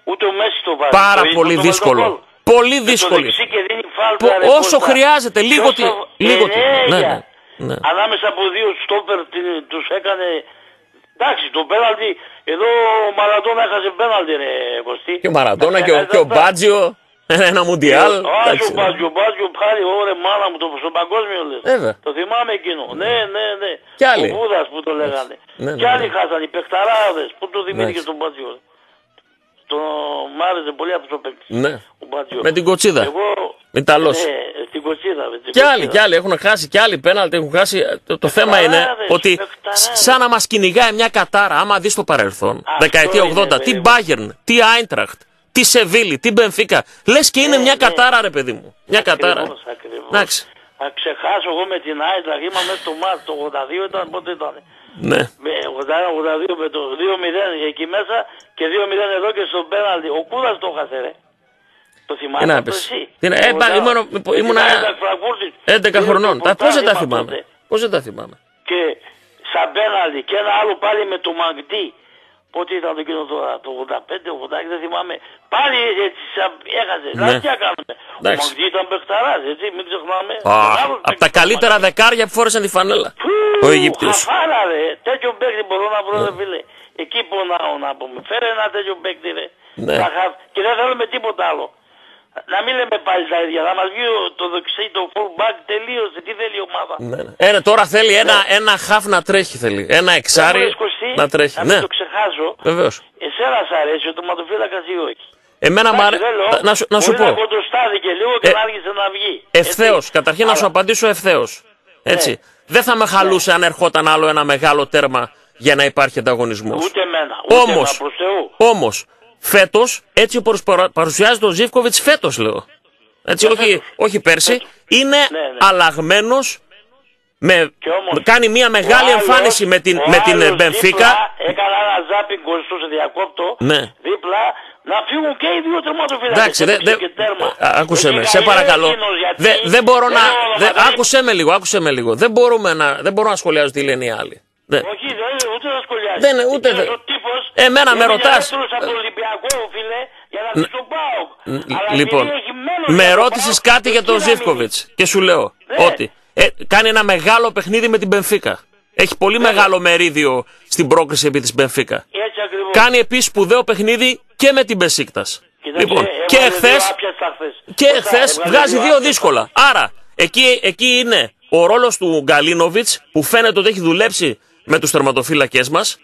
ούτε ο Μέσης το βάζει. Πάρα Το ίδιο πολύ το βάλει το δύσκολο. γκολ. Πολύ Με το δύσκολο. δεξί και δίνει φάλτα, Πο- ρε, όσο Κώστα. χρειάζεται, λίγο Και τι- όσο- λίγο τι. Ναι, ενέργεια. ναι, ναι. Ανάμεσα από δύο στόπερ την- τους έκανε... Εντάξει, το πέναλτι, εδώ ο Μαραντόνα έχασε πέναλτι ρε Κωστή. Και ο Μαραντόνα και ο, Εντάξει, και ο αυτά. Μπάτζιο. Ένα μουντιάλ. Όχι εντάξει. ο Μπάτζιο, ο Μπάτζιο πάλι, ωραία μάνα μου, το, στο παγκόσμιο λες. Βέβαια. Το θυμάμαι εκείνο. Ναι, ναι, ναι. Κι άλλοι. Ο Βούδας που το λέγανε. Ναι, ναι, Κι άλλοι ναι. χάσανε, οι παιχταράδες. Πού το δημιούργησε Εντάξει. τον Μπάτζιο. Το μ' άρεσε πολύ αυτό το παίκτη. Ναι. Ο Μπάτζιο. Με την κοτσίδα. Εγώ... Ιταλός. Ναι, στην κοτσίδα. με την Κι άλλοι, κοτσίδα. κι άλλοι έχουν χάσει, κι άλλοι πέναλτι έχουν χάσει. Το, το θέμα είναι Παιχταράδες, ότι παιχταράδες. σαν να μας κυνηγάει μια κατάρα, άμα δεις το παρελθόν, δεκαετία είναι, 80, τι παιδί μου. Bayern, τι Άιντραχτ, τι Σεβίλη, τι Μπενφίκα. Λες και είναι Ναι, μια ναι. κατάρα, ρε παιδί μου. Μια κατάρα. Ακριβώς, ακριβώς. Εντάξει. Θα ξεχάσω εγώ με την Άιντρα, είμαι μέσα στο μάτς, το 82 ήταν, πότε ήταν. Ναι. Με 81-82 με το 2-0 εκεί μέσα και 2-0 εδώ και στο πέναλτι. Ο Κούδας το έχασε ρε. Το θυμάσαι Τι να αυτό πεις. εσύ; Τι να- ε, Εγώ πα- τα- ήμουν- με την ήμουνα Άιντραχτ Φραγκούρτης. 11 πήρε χρονών. το Τα, πώς δεν τα πρωτάθλημα θυμάμαι; τότε. Πώς δεν τα θυμάμαι; Και σαν πέναλτι και ένα άλλο πάλι με το Μαγντή. Πότε ήταν το εκείνο τώρα, το 85-86 δεν θυμάμαι. Πάλι έτσι σαν έχασε. Ναι. Δηλαδή τι κάνουμε. Ο Εντάξει. Μαγντή ήταν παιχταράς, έτσι, μην ξεχνάμε. Α, Μεγάλος από τα παίκτης. καλύτερα δεκάρια που φόρεσαν τη φανέλα. Ο Αιγύπτιος. Χαφάρα ρε, τέτοιο παίκτη μπορώ να βρω Ναι. ρε φίλε. Εκεί πονάω να πούμε. Φέρε ένα τέτοιο παίκτη ρε. Ναι. Τα χαφ- Και δεν θέλουμε τίποτα άλλο. Να μην λέμε πάλι τα ίδια. Να μας βγει ο- το δεξί, το full back τελείωσε. Τι θέλει η ομάδα. Ναι, ναι. Ε, ναι, τώρα θέλει ένα, ένα χαφ να τρέχει. Θέλει. Ένα εξάρι Δεν μου λες, Κωστή, να τρέχει. Να Ναι, μην το ξεχάσω. βεβαίως. Εσένα σ' αρέσει ο τοματοφύλακας ή όχι; Εμένα μου Εντάξει, αρέσει. δεν λέω. Να, σου- να σου Μπορεί πω. να κοντοστάθηκε λίγο και Ε, να άρχισε να βγει. Ευθέως. Έτσι. Καταρχήν να σου Αλλά- απαντήσω ευθέως. Έτσι. Ναι. Δεν θα με χαλούσε αν ερχόταν άλλο ένα μεγάλο τέρμα για να υπάρχει ανταγωνισμός. Ούτε εμένα. Ούτε Όμως, εμένα προς Θεού. Όμως, φέτος, έτσι όπως παρουσιάζεται ο Ζήφκοβιτς, φέτος λέω. Έτσι, Ναι, όχι, φέτος. όχι πέρσι, Φέτος. είναι Ναι, ναι. αλλαγμένος. Με, Και όμως, κάνει μια μεγάλη ο άλλος- εμφάνιση με την, ο με την άλλος Μπενφίκα. δίπλα Έκανα ένα ζάπινγκ κοστό σε διακόπτο. Ναι. Δίπλα να φύγουν και οι δύο τερματοφύλακες. Εντάξει, δε, Έπαιξε δε, και τέρμα. α, άκουσε Εκεί με, σε καεί παρακαλώ. εκείνος, γιατί Δεν δεν μπορώ δεν να. έχω δε- όνομα, άκουσε με λίγο, άκουσε με λίγο. Δεν, μπορούμε να, δεν μπορώ να σχολιάζω τι λένε οι άλλοι. Δεν- Όχι, δεν ούτε να σχολιάζει. Δεν είναι, ούτε Εκείνος δεν- ο τύπος Εμένα με έμεινε ρωτάς. δεύτερος από τον Ολυμπιακό, φίλε, για να πει στον ΠΑΟΚ. Αλλά Λοιπόν, επειδή έχει μέλλον με για τον ρώτησες ΠΑΟΚ, κάτι για τον εκεί να μείνει. Ζήφκοβιτς και σου λέω Ναι. ότι ε, κάνει ένα μεγάλο παιχνίδι με την Μπενφίκα. Έχει πολύ μεγάλο μερίδιο στην πρόκριση επί της Μπενφίκα. Έτσι ακριβώς. Κάνει επίσης σπουδαίο παιχνίδι και με την Μπεσίκτας. Κοίταξε, Λοιπόν, έβαλε και δύο εχθέ άπιαστα χθες. και Κοίτα, εχθές έβαλε βγάζει δύο άπιαστα. δύσκολα. Άρα, εκεί, εκεί είναι ο ρόλος του Γκαλίνοβιτς που φαίνεται ότι έχει δουλέψει με τους τερματοφύλακέ μας.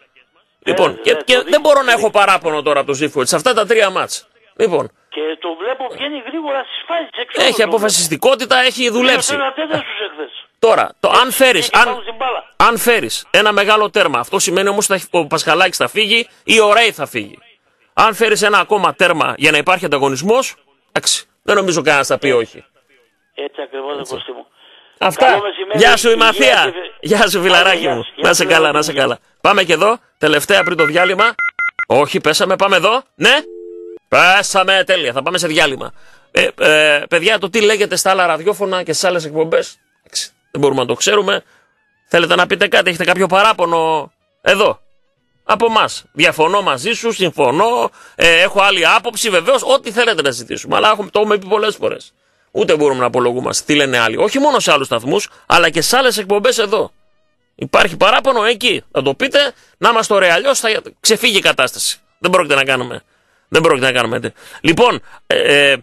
Λοιπόν, ναι, και, το και δείχνει, δεν μπορώ το να έχω δείχνει. παράπονο τώρα από τον Ζήφκοβιτς σε αυτά τα τρία μάτς. Λοιπόν, Και το βλέπω βγαίνει γρήγορα στις φάσεις εξόδου. έχει αποφασιστικότητα, έχει δουλέψει. Ένα τέταρτο στους εχθές. Τώρα, το αν φέρεις, Έχει αν, πάνω στην μπάλα. αν φέρεις ένα μεγάλο τέρμα, αυτό σημαίνει όμως ότι ο Πασχαλάκης θα φύγει ή ο Ρέι θα φύγει. Αν φέρεις ένα ακόμα τέρμα για να υπάρχει ανταγωνισμός, εντάξει, δεν νομίζω κανένας θα πει όχι. Έτσι ακριβώς, Κωστή μου. Αυτά. Καλό μεσημέρι. Γεια σου η Υγεία Μαθία. και- Γεια σου φιλαράκι Γεια μου. σου. Να Γεια σε σου, καλά, γεια να σου. σε καλά. Πάμε και εδώ, τελευταία πριν το διάλειμμα. Όχι, πέσαμε, πάμε εδώ. Ναι. Πέσαμε, τέλεια. Θα πάμε σε διάλειμμα. Ε, ε, παιδιά, το τι λέγεται στα άλλα ραδιόφωνα και στις άλλες εκπομπές; Δεν μπορούμε να το ξέρουμε. Θέλετε να πείτε κάτι, έχετε κάποιο παράπονο εδώ; Από εμάς. Διαφωνώ μαζί σου, συμφωνώ, ε, έχω άλλη άποψη, βεβαίως, ό,τι θέλετε να ζητήσουμε. Αλλά έχουμε, το έχουμε πει πολλές φορές. Ούτε μπορούμε να απολογούμαστε. Τι λένε άλλοι. Όχι μόνο σε άλλους σταθμούς, αλλά και σε άλλες εκπομπές εδώ. Υπάρχει παράπονο εκεί. Θα το πείτε, να είμαστε ωραία. Αλλιώς θα ξεφύγει η κατάσταση. Δεν πρόκειται να κάνουμε. Δεν πρόκειται να κάνουμε έτσι. Λοιπόν, ε, ε,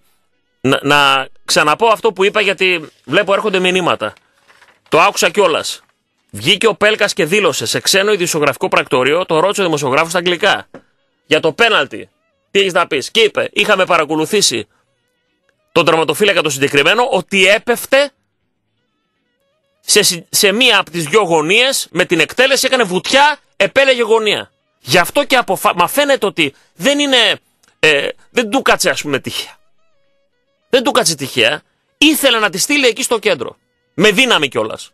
να, να ξαναπώ αυτό που είπα γιατί βλέπω έρχονται μηνύματα. Το άκουσα κιόλας. Βγήκε ο Πέλκας και δήλωσε σε ξένο ειδησιογραφικό πρακτορείο, το ρώτησε ο δημοσιογράφος στα αγγλικά. Για το πέναλτι. Τι έχεις να πεις; Και είπε, είχαμε παρακολουθήσει τον τερματοφύλακα το συγκεκριμένο ότι έπεφτε σε, συ- σε μία από τις δυο γωνίες με την εκτέλεση έκανε βουτιά, επέλεγε γωνία. Γι' αυτό και αποφα... Μα φαίνεται ότι δεν είναι... Ε, δεν του κάτσε ας πούμε τυχαία. Δεν του κάτσε τυχαία. Ήθελε να τη στείλει εκεί στο κέντρο. Με δύναμη κιόλας.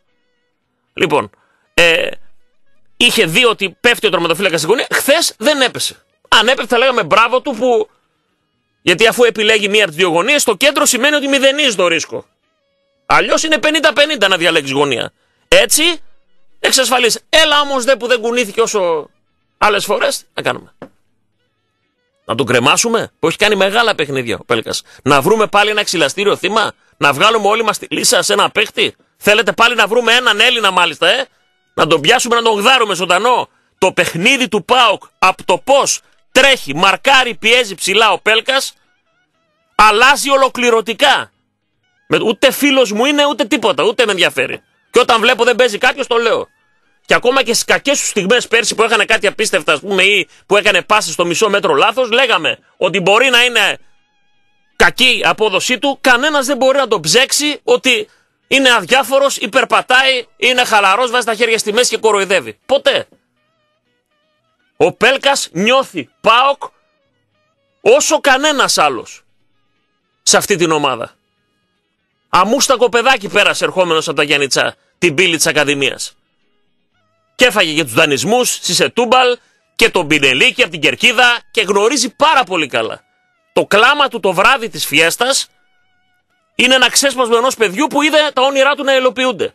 Λοιπόν, ε, είχε δει ότι πέφτει ο τερματοφύλακας στην γωνία. Χθες δεν έπεσε. Αν έπεφτε θα λέγαμε μπράβο του που. Γιατί αφού επιλέγει μία από τις δύο γωνίες, το κέντρο σημαίνει ότι μηδενίζει το ρίσκο. Αλλιώς είναι 50-50 να διαλέξει γωνία. Έτσι εξασφαλίζει. Έλα όμως δε που δεν κουνήθηκε όσο άλλες φορές, να κάνουμε. Να τον κρεμάσουμε, που έχει κάνει μεγάλα παιχνίδια ο Πέλκας. Να βρούμε πάλι ένα ξυλαστήριο θύμα, να βγάλουμε όλοι μας τη λύσα σε ένα παίχτη; Θέλετε πάλι να βρούμε έναν Έλληνα μάλιστα, ε; Να τον πιάσουμε, να τον γδάρουμε ζωντανό. Το παιχνίδι του Πάοκ από το πώς τρέχει, μαρκάρει, πιέζει ψηλά ο Πέλκας, αλλάζει ολοκληρωτικά. Με, ούτε φίλος μου είναι, ούτε τίποτα, ούτε με ενδιαφέρει. Και όταν βλέπω δεν παίζει κάποιος, το λέω. Και ακόμα και στις κακές τους στιγμές πέρσι που έκανε κάτι απίστευτα, ας πούμε, ή που έκανε πάσει στο μισό μέτρο λάθος, λέγαμε ότι μπορεί να είναι κακή η απόδοσή του, κανένας δεν μπορεί να τον ψέξει ότι είναι αδιάφορος, υπερπατάει, είναι χαλαρός, βάζει τα χέρια στη μέση και κοροϊδεύει. Ποτέ. Ο Πέλκας νιώθει πάοκ όσο κανένας άλλος σε αυτή την ομάδα. Αμούστακο παιδάκι πέρασε ερχόμενος από τα Γιάννητσά, την πύλη της Ακαδημίας. Και έφαγε και τους δανεισμούς στη Σετούμπαλ και τον Πινελίκη από την Κερκίδα και γνωρίζει πάρα πολύ καλά. Το κλάμα του το βράδυ της φιέστας είναι ένα ξέσπασμα ενός παιδιού που είδε τα όνειρά του να υλοποιούνται.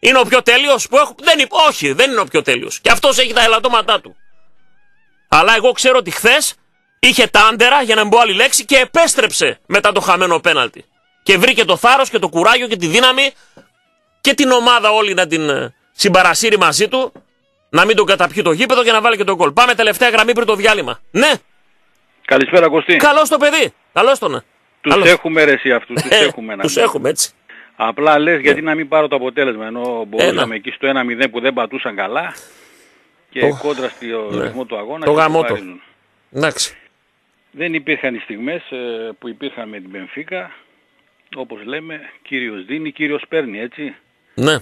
Είναι ο πιο τέλειος που έχω; Δεν, είναι- όχι, δεν είναι ο πιο τέλειος. Και αυτός έχει τα ελαττώματά του. Αλλά εγώ ξέρω ότι χθες είχε τα άντερα, για να μην πω άλλη λέξη, και επέστρεψε μετά το χαμένο πέναλτι. Και βρήκε το θάρρος και το κουράγιο και τη δύναμη και την ομάδα όλη να την ε, συμπαρασύρει μαζί του, να μην τον καταπιεί το γήπεδο και να βάλει και τον κολ. Πάμε τελευταία γραμμή πριν το διάλειμμα. Ναι, Καλησπέρα Κωστή. καλό το παιδί. Καλό τον. Τους Καλώς. έχουμε ρε εσύ αυτούς, τους έχουμε. να Τους πούμε. έχουμε έτσι. Απλά λες γιατί να μην πάρω το αποτέλεσμα, ενώ μπορούσαμε Ένα. εκεί στο 1-0 που δεν πατούσαν καλά και Το- κόντρα στο Ναι. ρυθμό του αγώνα Το και γαμό το το. βαρύνουν. Εντάξει. Δεν υπήρχαν οι στιγμές ε, που υπήρχαν με την Πενφύκα, όπως λέμε, κύριος δίνει, κύριος παίρνει, έτσι. Ναι.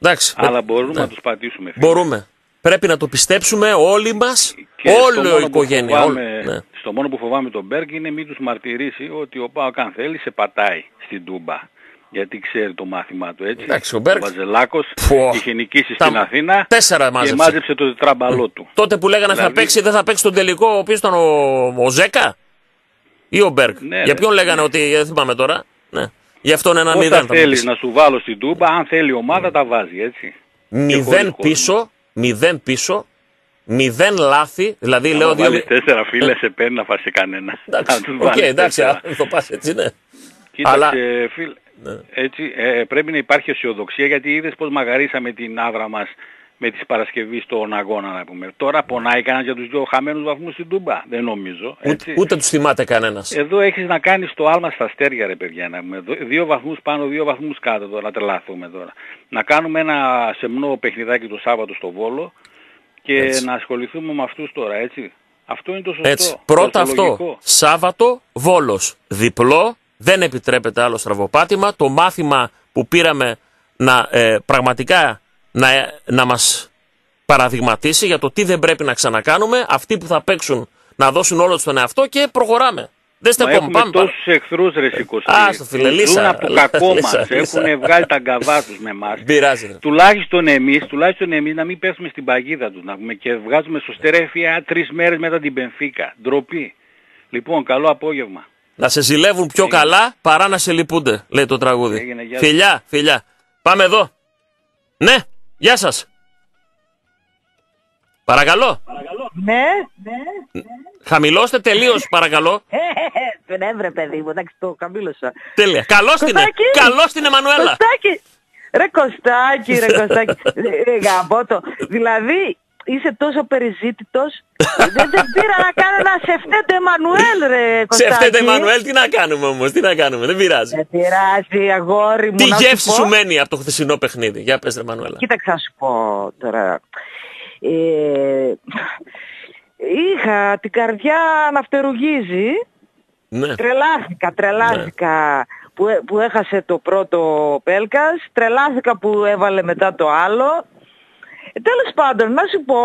Εντάξει. Αλλά Ε, μπορούμε ναι. να τους πατήσουμε. φίλε. Μπορούμε. Πρέπει να το πιστέψουμε όλοι μας, Και στο όλη η μόνο που οικογένεια. όλη- φοβάμαι- Ναι. Στο μόνο που φοβάμαι τον Μπέργκ είναι μην τους μαρτυρήσει ότι ο Πάοκ αν θέλει σε πατάει στην Τούμπα. Γιατί ξέρει το μάθημά του έτσι. Εντάξει, ο Μπέργκ- Βαζελάκος Πω. είχε νικήσει Τα- στην Αθήνα τέσσερα και μάζεψε. μάζεψε το τετράμπαλό του. Τότε που λέγανε θα Δηλαδή- παίξει, δεν θα παίξει τον τελικό, ο οποίος ήταν ο, ο Ζέκα ή ο Μπέργκ; Ναι, Για ρε. ποιον λέγανε ότι, δεν θυμάμαι τώρα. Ναι. Γι' αυτό είναι ένα Πώς μηδέν. θα θέλεις να σου βάλω στην Τούμπα, αν θέλει η ομάδα τα βάζει έτσι. Και Μηδέν χωρίς πίσω, μηδέν πίσω, μηδέν λάθη. Δηλαδή λέω Αν δύο. βάλεις τέσσερα φίλες σε παίρνει να φας σε κανένα. Εντάξει, Να τους οκ, βάλεις εντάξει, τέσσερα. α, το πας έτσι, ναι. Κοίταξε, Αλλά- φίλε, Ναι. Έτσι, ε, πρέπει να υπάρχει αισιοδοξία γιατί είδες πως μαγαρίσαμε την άβρα μας με τις Παρασκευής στον αγώνα να πούμε. Τώρα πονάει κανένας για τους δύο χαμένους βαθμούς στην Τούμπα. Δεν νομίζω. Ούτε, Έτσι. ούτε τους θυμάται κανένας. Εδώ έχεις να κάνεις το άλμα στα αστέρια ρε παιδιά. Να πούμε. Δο- Δύο βαθμούς πάνω, δύο βαθμούς κάτω τώρα, να τρελαθούμε τώρα. Να κάνουμε ένα σεμνό παιχνιδάκι το Σάββατο στο Βόλο και Έτσι. να ασχοληθούμε με αυτούς τώρα, έτσι. Αυτό είναι το σωστό. Έτσι. Πρώτα το αυτό. λογικό. Σάββατο, Βόλος. Διπλό. Δεν επιτρέπεται άλλο στραβοπάτημα. Το μάθημα που πήραμε να ε, πραγματικά να, ε, να μας παραδειγματίσει για το τι δεν πρέπει να ξανακάνουμε. Αυτοί που θα παίξουν να δώσουν όλο τους τον εαυτό και προχωράμε. Δεν είστε Μα ακόμα. έχουμε Πάμε, πάμε. τόσους εχθρούς ρε Σικωστή. Α, στο φίλε, Ζουν λύσα, από το λύσα, κακό λύσα, μας. λύσα. Έχουν βγάλει τα γκαβά τους με εμάς. Δεν πειράζει. ρε. Τουλάχιστον εμείς, τουλάχιστον εμείς να μην πέσουμε στην παγίδα τους να πούμε, και βγάζουμε στο στερέφια τρεις μέρες μετά την Πενφύκα. Ντροπή. Λοιπόν, καλό απόγευμα. Να σε ζηλεύουν πιο καλά παρά να σε λυπούνται, λέει το τραγούδι. Έγινε, γεια σας. φιλιά, φιλιά. Πάμε εδώ. Ναι, γεια σας. Παρακαλώ. Ναι, Χαμηλώστε τελείως, παρακαλώ. ναι, βρε παιδί μου, εντάξει, το καμπύλωσα. Τέλεια. Καλώς την είναι. Κωστάκη! Καλώς την Εμμανουέλα. Κωστάκι! Ρε Κωστάκι, ρε Κωστάκι. ρε, ρε γαμπότο. Δηλαδή, είσαι τόσο περιζήτητος. δεν, δεν πήρα να κάνω ένα σεφτέτο Εμμανουέλ, ρε Σε Κωστάκι. φταίτε, Εμμανουέλ, τι να κάνουμε όμως, τι να κάνουμε, δεν πειράζει. Δεν πειράζει, αγόρι μου. Τι να γεύση πω. σου μένει από το χθεσινό παιχνίδι. Για πες, ρε Εμμανουέλα. Κοίταξε να σου πω τώρα. Ε, είχα την καρδιά να φτερουγίζει. Ναι. Τρελάθηκα, τρελάθηκα που, έ- που έχασε το πρώτο Πέλκας, τρελάθηκα που έβαλε μετά το άλλο. Ε, τέλος πάντων, να σου πω,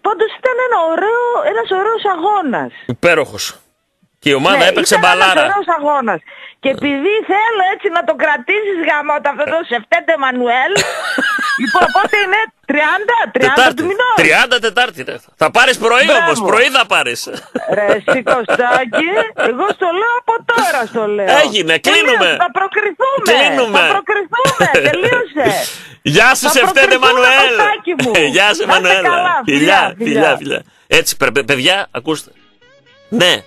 πάντως ήταν ένα ωραίο, ένας ωραίος αγώνας. Υπέροχος. Και η ομάδα Ναι, έπαιξε ήταν ένας μπαλάρα. ωραίος αγώνας. Και επειδή θέλω έτσι να το κρατήσεις γαμώτα αυτό το Σεφτέντε Μανουέλ, λοιπόν πότε είναι 30, 30 Τετάρτη. του μηνός. 30 Τετάρτη. ρε. Θα πάρεις πρωί Μπράβο. όμως, πρωί θα πάρεις. Ρε Σικωστάκη, εγώ στο λέω από τώρα στο λέω. Έγινε, κλείνουμε. Τελείωσε, Θα προκριθούμε. Κλείνουμε. Θα προκριθούμε, τελείωσε. Γεια σου, Θα σε φταίτε, προκριθούμε, Μανουέλ. Κωστάκη μου. Γεια σου, Να είστε Μανουέλα. καλά, Φιλιά, φιλιά, φιλιά, φιλιά. φιλιά. Έτσι, πρε- παιδιά, ακούστε. Ναι,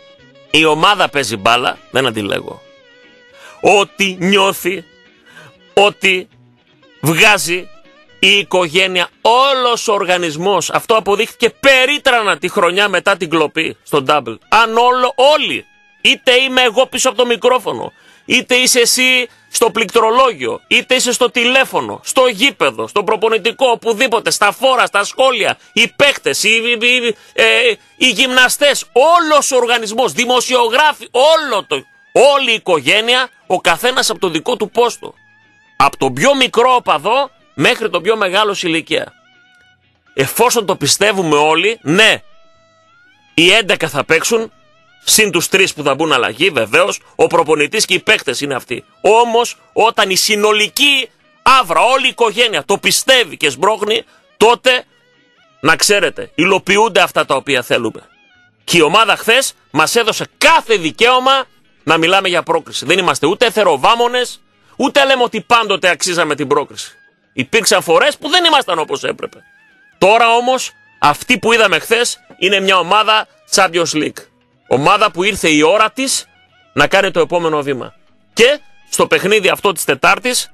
η ομάδα παίζει μπάλα, δεν αντιλέγω. Ό,τι νιώθει, ό,τι βγάζει η οικογένεια, όλος ο οργανισμός. Αυτό αποδείχθηκε περίτρανα τη χρονιά μετά την κλοπή στο double. Αν όλο, όλοι, είτε είμαι εγώ πίσω από το μικρόφωνο, είτε είσαι εσύ στο πληκτρολόγιο, είτε είσαι στο τηλέφωνο, στο γήπεδο, στο προπονητικό, οπουδήποτε, στα φόρα, στα σχόλια, οι παίκτες, οι, οι, οι, ε, οι γυμναστές, όλος ο οργανισμός, δημοσιογράφοι, όλο το, όλη η οικογένεια, ο καθένας από το δικό του πόστο. Από τον πιο μικρό οπαδό μέχρι τον πιο μεγάλο σε ηλικία. Εφόσον το πιστεύουμε όλοι, ναι, οι 11 θα παίξουν, συν τους 3 που θα μπουν αλλαγή, βεβαίως, ο προπονητής και οι παίκτες είναι αυτοί. Όμως, όταν η συνολική άβρα, όλη η οικογένεια το πιστεύει και σμπρώχνει, τότε, να ξέρετε, υλοποιούνται αυτά τα οποία θέλουμε. Και η ομάδα χθες μας έδωσε κάθε δικαίωμα να μιλάμε για πρόκριση. Δεν είμαστε ούτε εθεροβάμονε, ούτε λέμε ότι πάντοτε αξίζαμε την πρόκριση. Υπήρξαν φορές που δεν ήμασταν όπως έπρεπε. Τώρα όμως, αυτή που είδαμε χθες είναι μια ομάδα Champions League. Ομάδα που ήρθε η ώρα της να κάνει το επόμενο βήμα. Και στο παιχνίδι αυτό της Τετάρτης,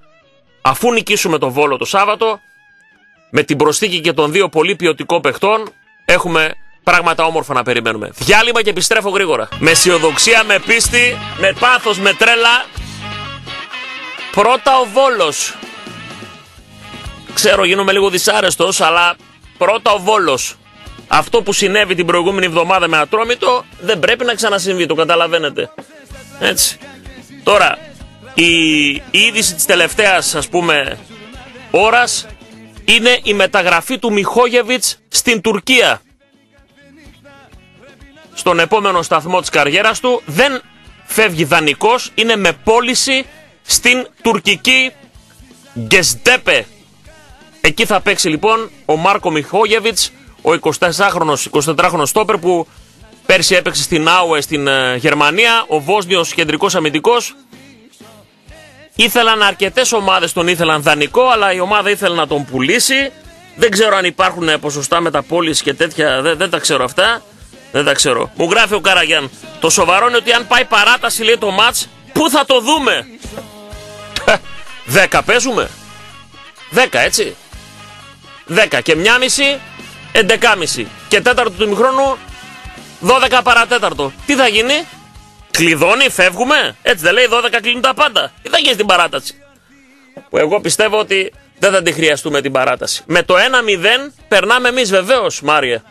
αφού νικήσουμε το βόλο το Σάββατο, με την προσθήκη και των δύο πολύ ποιοτικών παιχτών, έχουμε πράγματα όμορφα να περιμένουμε. Διάλειμμα και επιστρέφω γρήγορα. Με αισιοδοξία, με πίστη, με πάθος, με τρέλα. Πρώτα ο Βόλος. Ξέρω γίνομαι λίγο δυσάρεστος, αλλά πρώτα ο Βόλος. Αυτό που συνέβη την προηγούμενη εβδομάδα με Ατρόμητο δεν πρέπει να ξανασυμβεί, το καταλαβαίνετε. Έτσι. Τώρα, η, η είδηση της τελευταίας ας πούμε ώρας είναι η μεταγραφή του Μιχόγεβιτς στην Τουρκία. Στον επόμενο σταθμό της καριέρας του δεν φεύγει δανεικός, είναι με πώληση στην τουρκική Γκεσντέπε. Εκεί θα παίξει λοιπόν ο Μάρκο Μιχόγεβιτς, ο 24χρονος, 24χρονος στόπερ που πέρσι έπαιξε στην Άουε στην ε, Γερμανία, ο Βόσνιος κεντρικός αμυντικός. Ήθελαν αρκετές ομάδες τον ήθελαν δανεικό, αλλά η ομάδα ήθελε να τον πουλήσει. Δεν ξέρω αν υπάρχουν ε, ποσοστά μεταπόλησης και τέτοια, δεν, δεν τα ξέρω αυτά. Δεν τα ξέρω. Μου γράφει ο Καραγιάν. Το σοβαρό είναι ότι αν πάει παράταση λέει το μάτς, πού θα το δούμε; 10 παίζουμε. 10 έτσι. 10 και μια μισή, 11.30. Και τέταρτο του ημιχρόνου, 12 παρατέταρτο. Τι θα γίνει, κλειδώνει, φεύγουμε; Έτσι δεν λέει, 12 κλείνουν τα πάντα. Τι θα γίνει στην παράταση; Που εγώ πιστεύω ότι δεν θα τη χρειαστούμε την παράταση. Με το 1-0 περνάμε εμείς βεβαίως, Μάριε.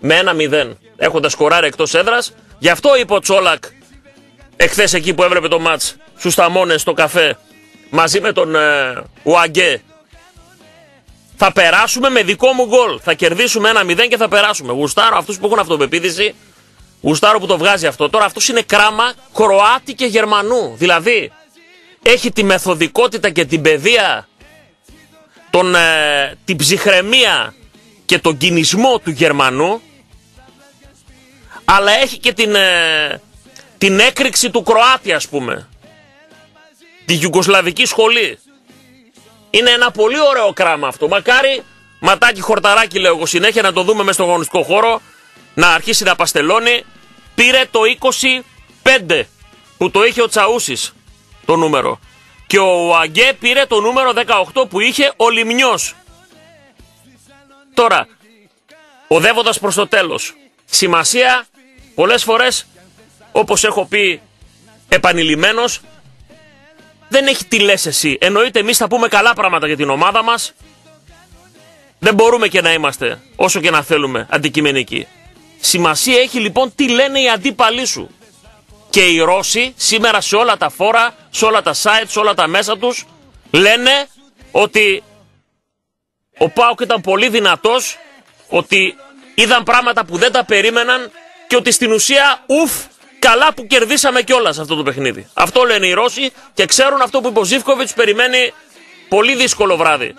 Με 1-0. Έχοντας σκοράρει εκτός έδρας. Γι' αυτό είπε ο Τσόλακ εχθές εκεί που έβλεπε το μάτς στους ταμώνε στο καφέ μαζί με τον ε, Ουαγκέ. Θα περάσουμε με δικό μου γκολ. Θα κερδίσουμε 1-0 και θα περάσουμε. Γουστάρω αυτούς που έχουν αυτοπεποίθηση. Γουστάρω που το βγάζει αυτό. Τώρα αυτός είναι κράμα Κροάτη και Γερμανού. Δηλαδή έχει τη μεθοδικότητα και την παιδεία, τον, ε, την ψυχραιμία και τον κινησμό του Γερμανού, αλλά έχει και την, ε, την έκρηξη του Κροάτη ας πούμε. Τη Ιουγκοσλαβική σχολή. Είναι ένα πολύ ωραίο κράμα αυτό. Μακάρι ματάκι χορταράκι λέω εγώ συνέχεια να το δούμε μέσα στον γονιστικό χώρο, να αρχίσει να παστελώνει. Πήρε το 25 που το είχε ο Τσαούσης το νούμερο. Και ο Αγκέ πήρε το νούμερο 18 που είχε ο Λιμνιός. Τώρα, οδεύοντας προς το τέλος. Σημασία, πολλές φορές, όπως έχω πει επανειλημμένος, δεν έχει τι λες εσύ. Εννοείται εμείς θα πούμε καλά πράγματα για την ομάδα μας. Δεν μπορούμε και να είμαστε, όσο και να θέλουμε, αντικειμενικοί. Σημασία έχει λοιπόν τι λένε οι αντίπαλοι σου. Και οι Ρώσοι σήμερα σε όλα τα φόρα, σε όλα τα site, σε όλα τα μέσα τους λένε ότι ο Πάουκ ήταν πολύ δυνατός, ότι είδαν πράγματα που δεν τα περίμεναν και ότι στην ουσία ουφ καλά που κερδίσαμε κιόλας αυτό το παιχνίδι. Αυτό λένε οι Ρώσοι και ξέρουν αυτό που είπε ο Ζήφκοβιτς περιμένει πολύ δύσκολο βράδυ.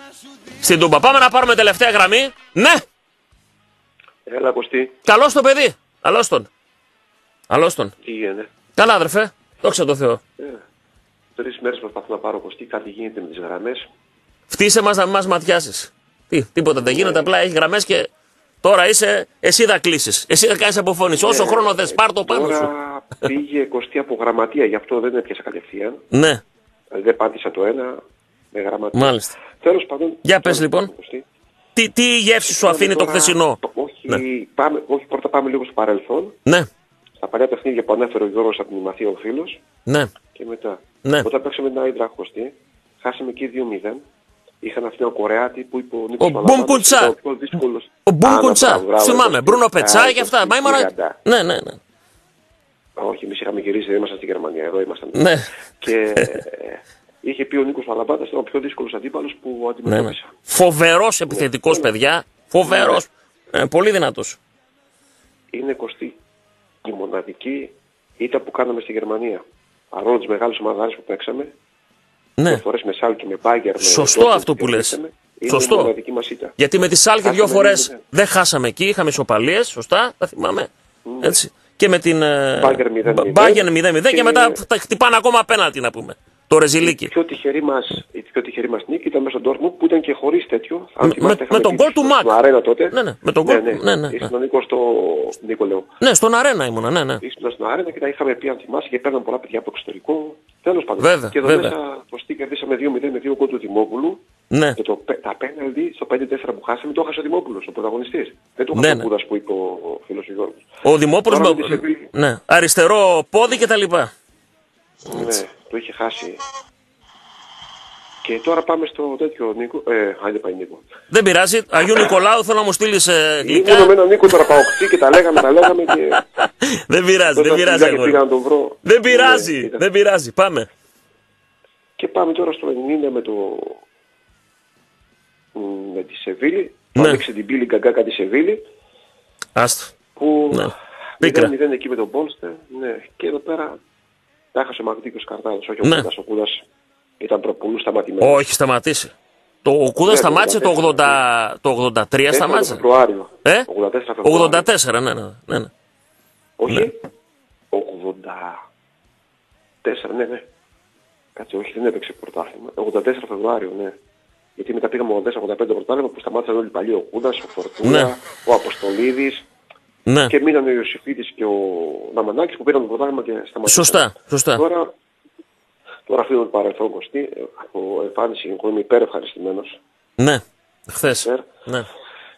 Στην Τούμπα πάμε να πάρουμε τελευταία γραμμή. Ναι! Έλα Κωστή. Καλώς το παιδί. Καλώς τον. Καλώς τον. Τι γίνεται; Καλά αδερφέ. Δόξα τω Θεώ. Ε, τρεις μέρες προσπαθώ να πάρω Κωστή. Κάτι γίνεται με τις γραμμές. Φτύσε μας να μας ματιάσεις. Τι, τίποτα δεν γίνεται. Απλά έχει γραμμές και τώρα είσαι, εσύ θα κλείσεις. Εσύ θα κάνεις αποφώνηση. Όσο χρόνο θες πάρ' το πάνω σου. Τώρα πήγε Κωστή από γραμματεία. Γι' αυτό δεν έπιασα κατευθείαν. Ναι, Δεν πάτησα το ένα με γραμματεία. μάλιστα. Τέλος πάντων. Για πες, τέλος λοιπόν. πάντων, Κωστή. Τι, τι γεύση σου αφήνει το Τώρα, χθεσινό; Όχι, Ναι. πάμε, όχι, πρώτα πάμε λίγο στο παρελθόν. Ναι, Στα παλιά παιχνίδια που ανέφερε ο Γιώργος από την Μαθία ο φίλος. ναι. Και μετά. Ναι. Όταν παίξαμε την Άιντρα Χωστή, χάσαμε και 2-0. Είχαν αυτήν τον Κορεάτη που είπε ο Νίκος Ο Παλαμάτας, Μπουμ Κουντσά. ήταν ο πιο δύσκολος. Ο Μπουμ Άνα, Κουντσά. μπράβο, μπράβο, Θυμάμαι. Κωστή. Μπρούνο Πετσά Α, και αυτά. Μα Κωστή, ήμουν. γιγαντά. Ναι, ναι, ναι. Όχι, εμείς είχαμε γυρίσει, δεν ήμασταν στη Γερμανία, εδώ ήμασταν. Ναι. Και ε, είχε πει ο Νίκος Παλαμπάτας, ήταν ο πιο δύσκολος αντίπαλος που ναι, ναι. αντιμετώπισα. Φοβερός επιθετικός, παιδιά. Φοβερός. Ε, πολύ δυνατός. Είναι κοστή. Η μοναδική ήττα που κάναμε στη Γερμανία. Παρόλο τις μεγάλες ομαδάρες που παίξαμε, Ναι. δύο φορές με Σάλκη, με Μπάγκερ, με Σωστό Dortmund αυτό που λες. κερδίσαμε, Είναι Σωστό. η μοναδική μας ήττα. Γιατί με τη Σάλκη δύο Χάσαμε φορές λίγο, ναι. δεν χάσαμε εκεί, είχαμε ισοπαλίες, σωστά, τα θυμάμαι. Έτσι. Και με την ε, Μπάγκερ 0-0. Μπάγκερ 0-0 και Και- μετά τα χτυπάνε ακόμα πέναλτι να πούμε. Το Η ρεζιλίκι. πιο τυχερή μας, η πιο τυχερή μας νίκη ήταν μέσα στον Dortmund που ήταν και χωρίς τέτοιο. Αν Με- θυμάστε, με είχαμε τον πει γκολ του στην Μακ. αρένα τότε. Ναι, ναι, με τον γκολ- ναι, ναι, ναι. Ήσουν ο Νίκος στο Νίκο λέω. Ναι, στον αρένα ήμουνα, ναι, ναι. Ήσουν στην αρένα και τα είχαμε πει αν θυμάσαι και παίρναν πολλά παιδιά από εξωτερικό. Τέλος πάντων. Βέβαια, και εδώ βέβαια. μέσα το στή κερδίσαμε 2-0 με δύο γκολ του Δημόπουλου. Ναι. Και το, πε- τα πέναλτι στο 5-4 που χάσαμε το έχασε ο Δημόπουλος, ο πρωταγωνιστής. Δεν το Ναι, έχασε ναι. ο Κούδας που είπε ο, ο φίλος ο Γιώργος. Ο Δημόπουλος. Τώρα με τη Σεβίλη. Ναι, αριστερό πόδι και τα λοιπά. Ναι, το είχε χάσει. Και τώρα πάμε στο τέτοιο Νίκο. Ε, άντε πάει Νίκο. Δεν πειράζει. Αγίου Νικολάου θέλω να μου στείλεις ε, Ήμουν γλυκά. με έναν Νίκο τώρα παοξή και τα λέγαμε, τα λέγαμε και... Δεν πειράζει, δεν Τότε πειράζει. πήγα και αγόρι. πήγα να τον βρω. Δεν Ναι, πειράζει, ήταν. δεν πειράζει. Πάμε. Και πάμε τώρα στο 90 με το... μ, με τη Σεβίλη. Ναι. Ναι. Άνοιξε την πύλη γκαγκάκα της Σεβίλη. Άστο. Που Ναι. Πίκρα. 0-0 εκεί με τον Πόλστερ. Ναι. Και εδώ πέρα τα έχασε ο Μαγδίκος Καρτάδος. Όχι ο Ναι. Κούδας. Ο Κούδας ήταν προπολού σταματημένος. Όχι, σταματήσει. Το ο Κούδα Ναι, σταμάτησε το 84, 80, το 83 Έφερε σταμάτησε. Το Φεβρουάριο. Ε; 84 Φεβρουάριο. 84, ναι, ναι. ναι, ναι. Όχι. 84, ναι, ναι. Κάτσε, όχι, δεν έπαιξε πρωτάθλημα. 84 Φεβρουάριο, ναι. Γιατί μετά πήγαμε 84-85 πρωτάθλημα που σταμάτησαν όλοι οι παλιοί. Ο Κούδας, ο Φορτούνα, Ναι. ο Αποστολίδης ναι. και μείναν ο Ιωσήφιδης και ο Ναμανάκης που πήραν το πρωτάθλημα και σταμάτησαν. Σωστά, σωστά. Τώρα, Τώρα αφήνω το παρελθόν Κωστή, ε, από εμφάνιση εγώ είμαι υπέρ ευχαριστημένος. Ναι, χθες. Υπέρ. Ναι.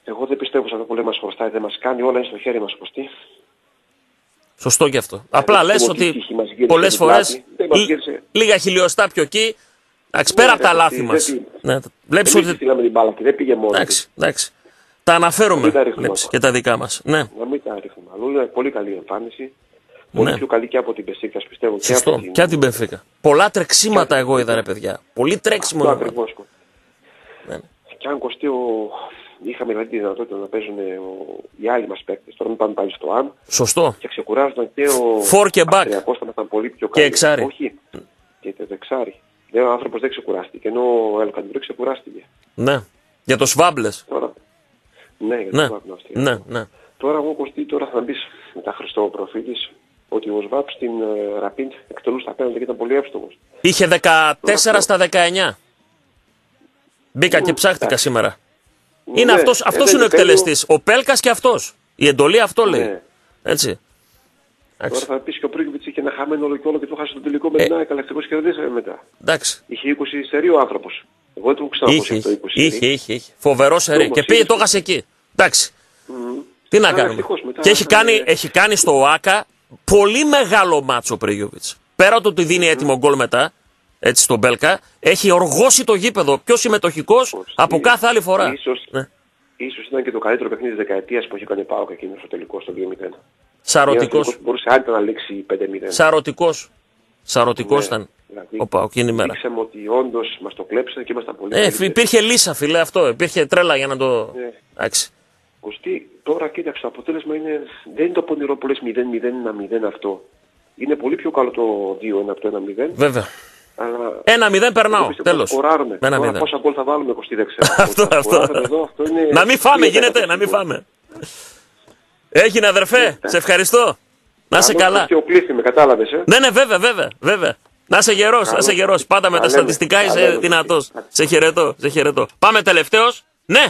Εγώ δεν πιστεύω σε αυτό που λέμε μας χρωστάει, δεν μας κάνει, όλα είναι στο χέρι μας Κωστή. Σωστό και αυτό. Απλά δεν λες ξέρω τι ότι τύχη μας γύρισε πολλές την φορές πλάτη. Δεν μας γύρισε. λίγα χιλιοστά πιο εκεί. Εντάξει, πέρα Ναι, από τα ρε, λάθη δεν μας. τι- Ναι, Βλέπεις Εμείς ότι. στείλαμε την μπάλα και δεν πήγε μόνος. Εντάξει, εντάξει. Τα αναφέρουμε Μην τα ρίχνουμε βλέπεις, ακόμα. και τα δικά μας. Ναι, Να μην τα ρίχνουμε. Αλλά είναι πολύ καλή εμφάνιση. Πολύ Ναι. πιο καλή και από την Πεσίκα, πιστεύω. Και σωστό. από την... Και από την Πενφύκα. Πολλά τρεξίματα εγώ είδα, ρε παιδιά. Πολύ τρέξιμο. Αυτό είδα. ακριβώς. Ναι, ναι. Και αν κοστεί ο... είχαμε δηλαδή τη δυνατότητα να παίζουν ο... οι άλλοι μας παίκτες, τώρα μην πάμε πάλι στο ΑΜ, Σωστό. και ξεκουράζονταν και ο Φορ και back. Αυστριακός θα ήταν πολύ πιο Και καλή. εξάρι. Όχι. Και το εξάρι. Λέει ο άνθρωπος δεν ξεκουράστηκε, ενώ ο Ελκαντουρί ξεκουράστηκε. Ναι. Για το Σβάμπλες. Τώρα... Ναι, γιατί Ναι. το βάζουν Αυστριακό. Ναι, ναι. Τώρα εγώ κοστί, τώρα θα μπεις μετά Χριστό προφίλης ότι ο Σβάπ στην ε, Ραπίντ εκτελούσε τα πέναντι και ήταν πολύ εύστοχος. Είχε 14 αυτό. στα 19. Μπήκα και ψάχτηκα σήμερα. Είναι Ναι, αυτός, ε, αυτός δεν είναι ο το τέλειος. εκτελεστής. Ο Πέλκας και αυτός. Η εντολή αυτό λέει. Ναι. Έτσι. Τώρα Εντάξει. θα πεις και ο Πρίγκοβιτς είχε ένα χαμένο όλο και όλο και το χάσε το τελικό με Ε. την ΑΕΚ, αλλά ευτυχώς κερδίσαμε μετά. Εντάξει. Είχε 20 σερί ο άνθρωπος. Εγώ δεν το έχω ξανακούσει Είχε, αυτό είχε, 20 σερί. είχε, είχε, είχε. Φοβερό σερί. Όμως Και πήγε είδες. το έχασε εκεί. Εντάξει. Τι να Αλλά κάνουμε. ευτυχώς μετά Και έχει είχαμε- κάνει, έχει κάνει στο ΟΑΚΑ πολύ μεγάλο μάτσο ο Πρίγιοβιτς. Πέρα το ότι δίνει έτοιμο γκολ μετά, έτσι στον Μπέλκα, έχει οργώσει το γήπεδο πιο συμμετοχικός από κάθε άλλη φορά. Ίσως, Ναι. ίσως ήταν και το καλύτερο παιχνίδι της δεκαετίας που είχε κάνει πάω εκείνο στο τελικό στο 2-0. Σαρωτικός. Ένας τελικός που μπορούσε άνετα να λήξει 5-0. Σαρωτικός. Σαρωτικός Ναι, ήταν δηλαδή, ο Πάοκ εκείνη η μέρα. Δείξαμε ότι όντως μας το κλέψανε και ήμασταν πολύ Ε, καλύτεροι. υπήρχε λύσα, φιλέ, αυτό. Υπήρχε τρέλα για να το. Ναι. Εντάξει. Κωστή, τώρα κοίταξε, το αποτέλεσμα είναι, δεν είναι το πονηρό που λες 0-0-1-0 αυτό. Είναι πολύ πιο καλό το 2-1 από το 1-0. Βέβαια. Αλλά Ένα μηδέν περνάω. εγώ πιστεύω Τέλος. ότι σκοράρουμε. Ένα Τώρα μηδέν. πόσα γκολ θα βάλουμε, Κωστή, δεν ξέρω. Αυτό, Όταν αυτό. σκοράρουμε εδώ, αυτό είναι... Να μην φάμε, είναι γίνεται, τέταρτο να μην γκολ. φάμε. Έγινε, αδερφέ. Σε ευχαριστώ. Να είσαι Άλλος καλά. Και ο Κλήθη, με κατάλαβες, ε; Ναι, ναι, βέβαια, βέβαια, βέβαια. Να είσαι γερός, να είσαι γερός. Πάντα με τα Τα λέμε. στατιστικά Τα είσαι λέμε. δυνατός. Σε χαιρετώ, σε χαιρετώ. Πάμε τελευταίος. Ναι,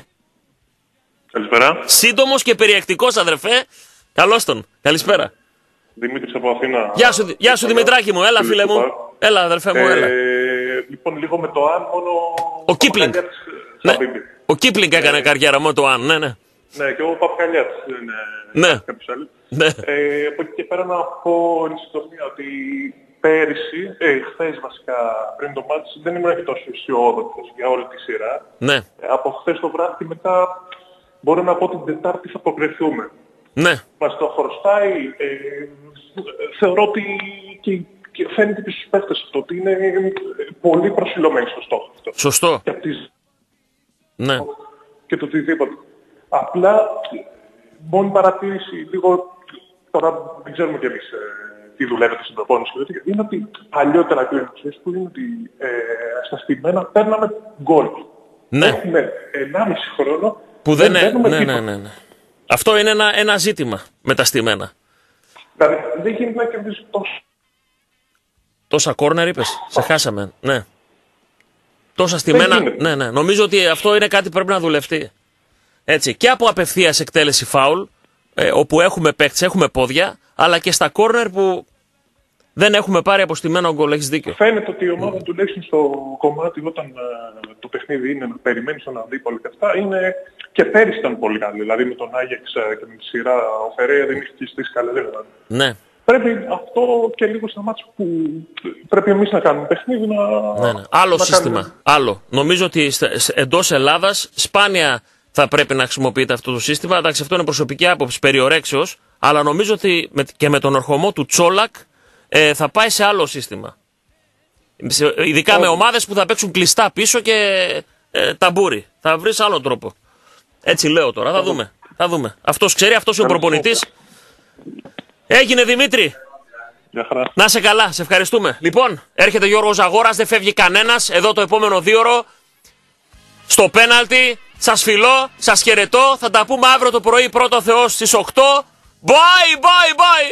Καλησπέρα. σύντομος και περιεκτικός, αδερφέ. Καλώς τον. Καλησπέρα. Δημήτρης από Αθήνα. Γεια σου, γεια σου Δημητράκη μου, έλα φίλε μου. Έλα, αδερφέ μου, έλα. Ε, λοιπόν, λίγο με το αν μόνο... Ο Κίπλινγκ. Παπακαλιάτης, Ναι. Χαμπίμπι. Ο Κίπλινγκ έκανε καριέρα μόνο το αν, ναι, ναι. Ναι, και ο Παπακαλιάτης. Δεν είναι Ναι. κάποιος άλλος. Ναι. Ε, από εκεί και πέρα να πω εν συντομία ότι πέρυσι, ε, χθες βασικά πριν το μάτς, δεν ήμουν και τόσο αισιόδοξος για όλη τη σειρά. Ναι, Ε, από χθες το βράδυ και μετά μπορώ να πω την Τετάρτη θα προκρεθούμε. ναι. Μας το χρωστάει. Ε, θεωρώ ότι και, και φαίνεται και στους παίκτες αυτό ότι είναι ε, πολύ προσιλωμένοι στο στόχο αυτό. Σωστό. Και από τις Ναι. και το οτιδήποτε. Απλά μόνη παρατήρηση λίγο, τώρα δεν ξέρουμε κι εμείς ε, τι δουλεύετε στην προπόνηση και τέτοια, είναι ότι παλιότερα και ξέρεις που είναι ότι ε, στα στημένα παίρναμε γκολ. Ναι. Έχουμε 1,5 χρόνο Που δεν είναι. παίρνουμε Ναι, τίποτα. ναι, ναι, ναι. Αυτό είναι ένα, ένα ζήτημα με τα στημένα. Δηλαδή δεν γίνεται να κερδίσεις τόσο. Τόσα κόρνερ είπες; Σε χάσαμε. Ναι. Τόσα στημένα. γίνεται. Ναι, ναι. Νομίζω ότι αυτό είναι κάτι που πρέπει να δουλευτεί. Έτσι. Και από απευθείας εκτέλεση φάουλ, ε, όπου έχουμε παίκτε, έχουμε πόδια, αλλά και στα κόρνερ που δεν έχουμε πάρει αποστημένο γκολ. Έχεις δίκιο. Φαίνεται ότι η ομάδα τουλάχιστον στο κομμάτι όταν ε, το παιχνίδι είναι να περιμένεις τον αντίπολο και αυτά είναι και πέρυσι ήταν πολύ καλή. Δηλαδή με τον Άγιεξ ε, και με τη σειρά ο Φερέα δεν είχε και στήσει καλά. Δηλαδή. Ναι. Πρέπει αυτό και λίγο στα μάτια που πρέπει εμείς να κάνουμε παιχνίδι να... Ναι, ναι. Άλλο να σύστημα. κάνουμε- Άλλο. Νομίζω ότι εντός Ελλάδας σπάνια θα πρέπει να χρησιμοποιείται αυτό το σύστημα. Εντάξει, αυτό είναι προσωπική άποψη περιορέξεως, αλλά νομίζω ότι με- και με τον ορχομό του Τσόλακ ε, θα πάει σε άλλο σύστημα. Σε- Ειδικά με ομάδες που θα παίξουν κλειστά πίσω και ε, ταμπούρι. Θα βρεις άλλο τρόπο. Έτσι λέω τώρα. Θα δούμε. Θα δούμε. Αυτός ξέρει, αυτός είναι ο προπονητής. Έγινε Δημήτρη. Γεια χαρά. Να σε καλά, σε ευχαριστούμε. Λοιπόν, έρχεται Γιώργο Ζαγόρας, δεν φεύγει κανένας. Εδώ το επόμενο δίωρο. Στο πέναλτι. Σας φιλώ, σας χαιρετώ. Θα τα πούμε αύριο το πρωί πρώτο Θεός στις 8. Bye, bye, bye.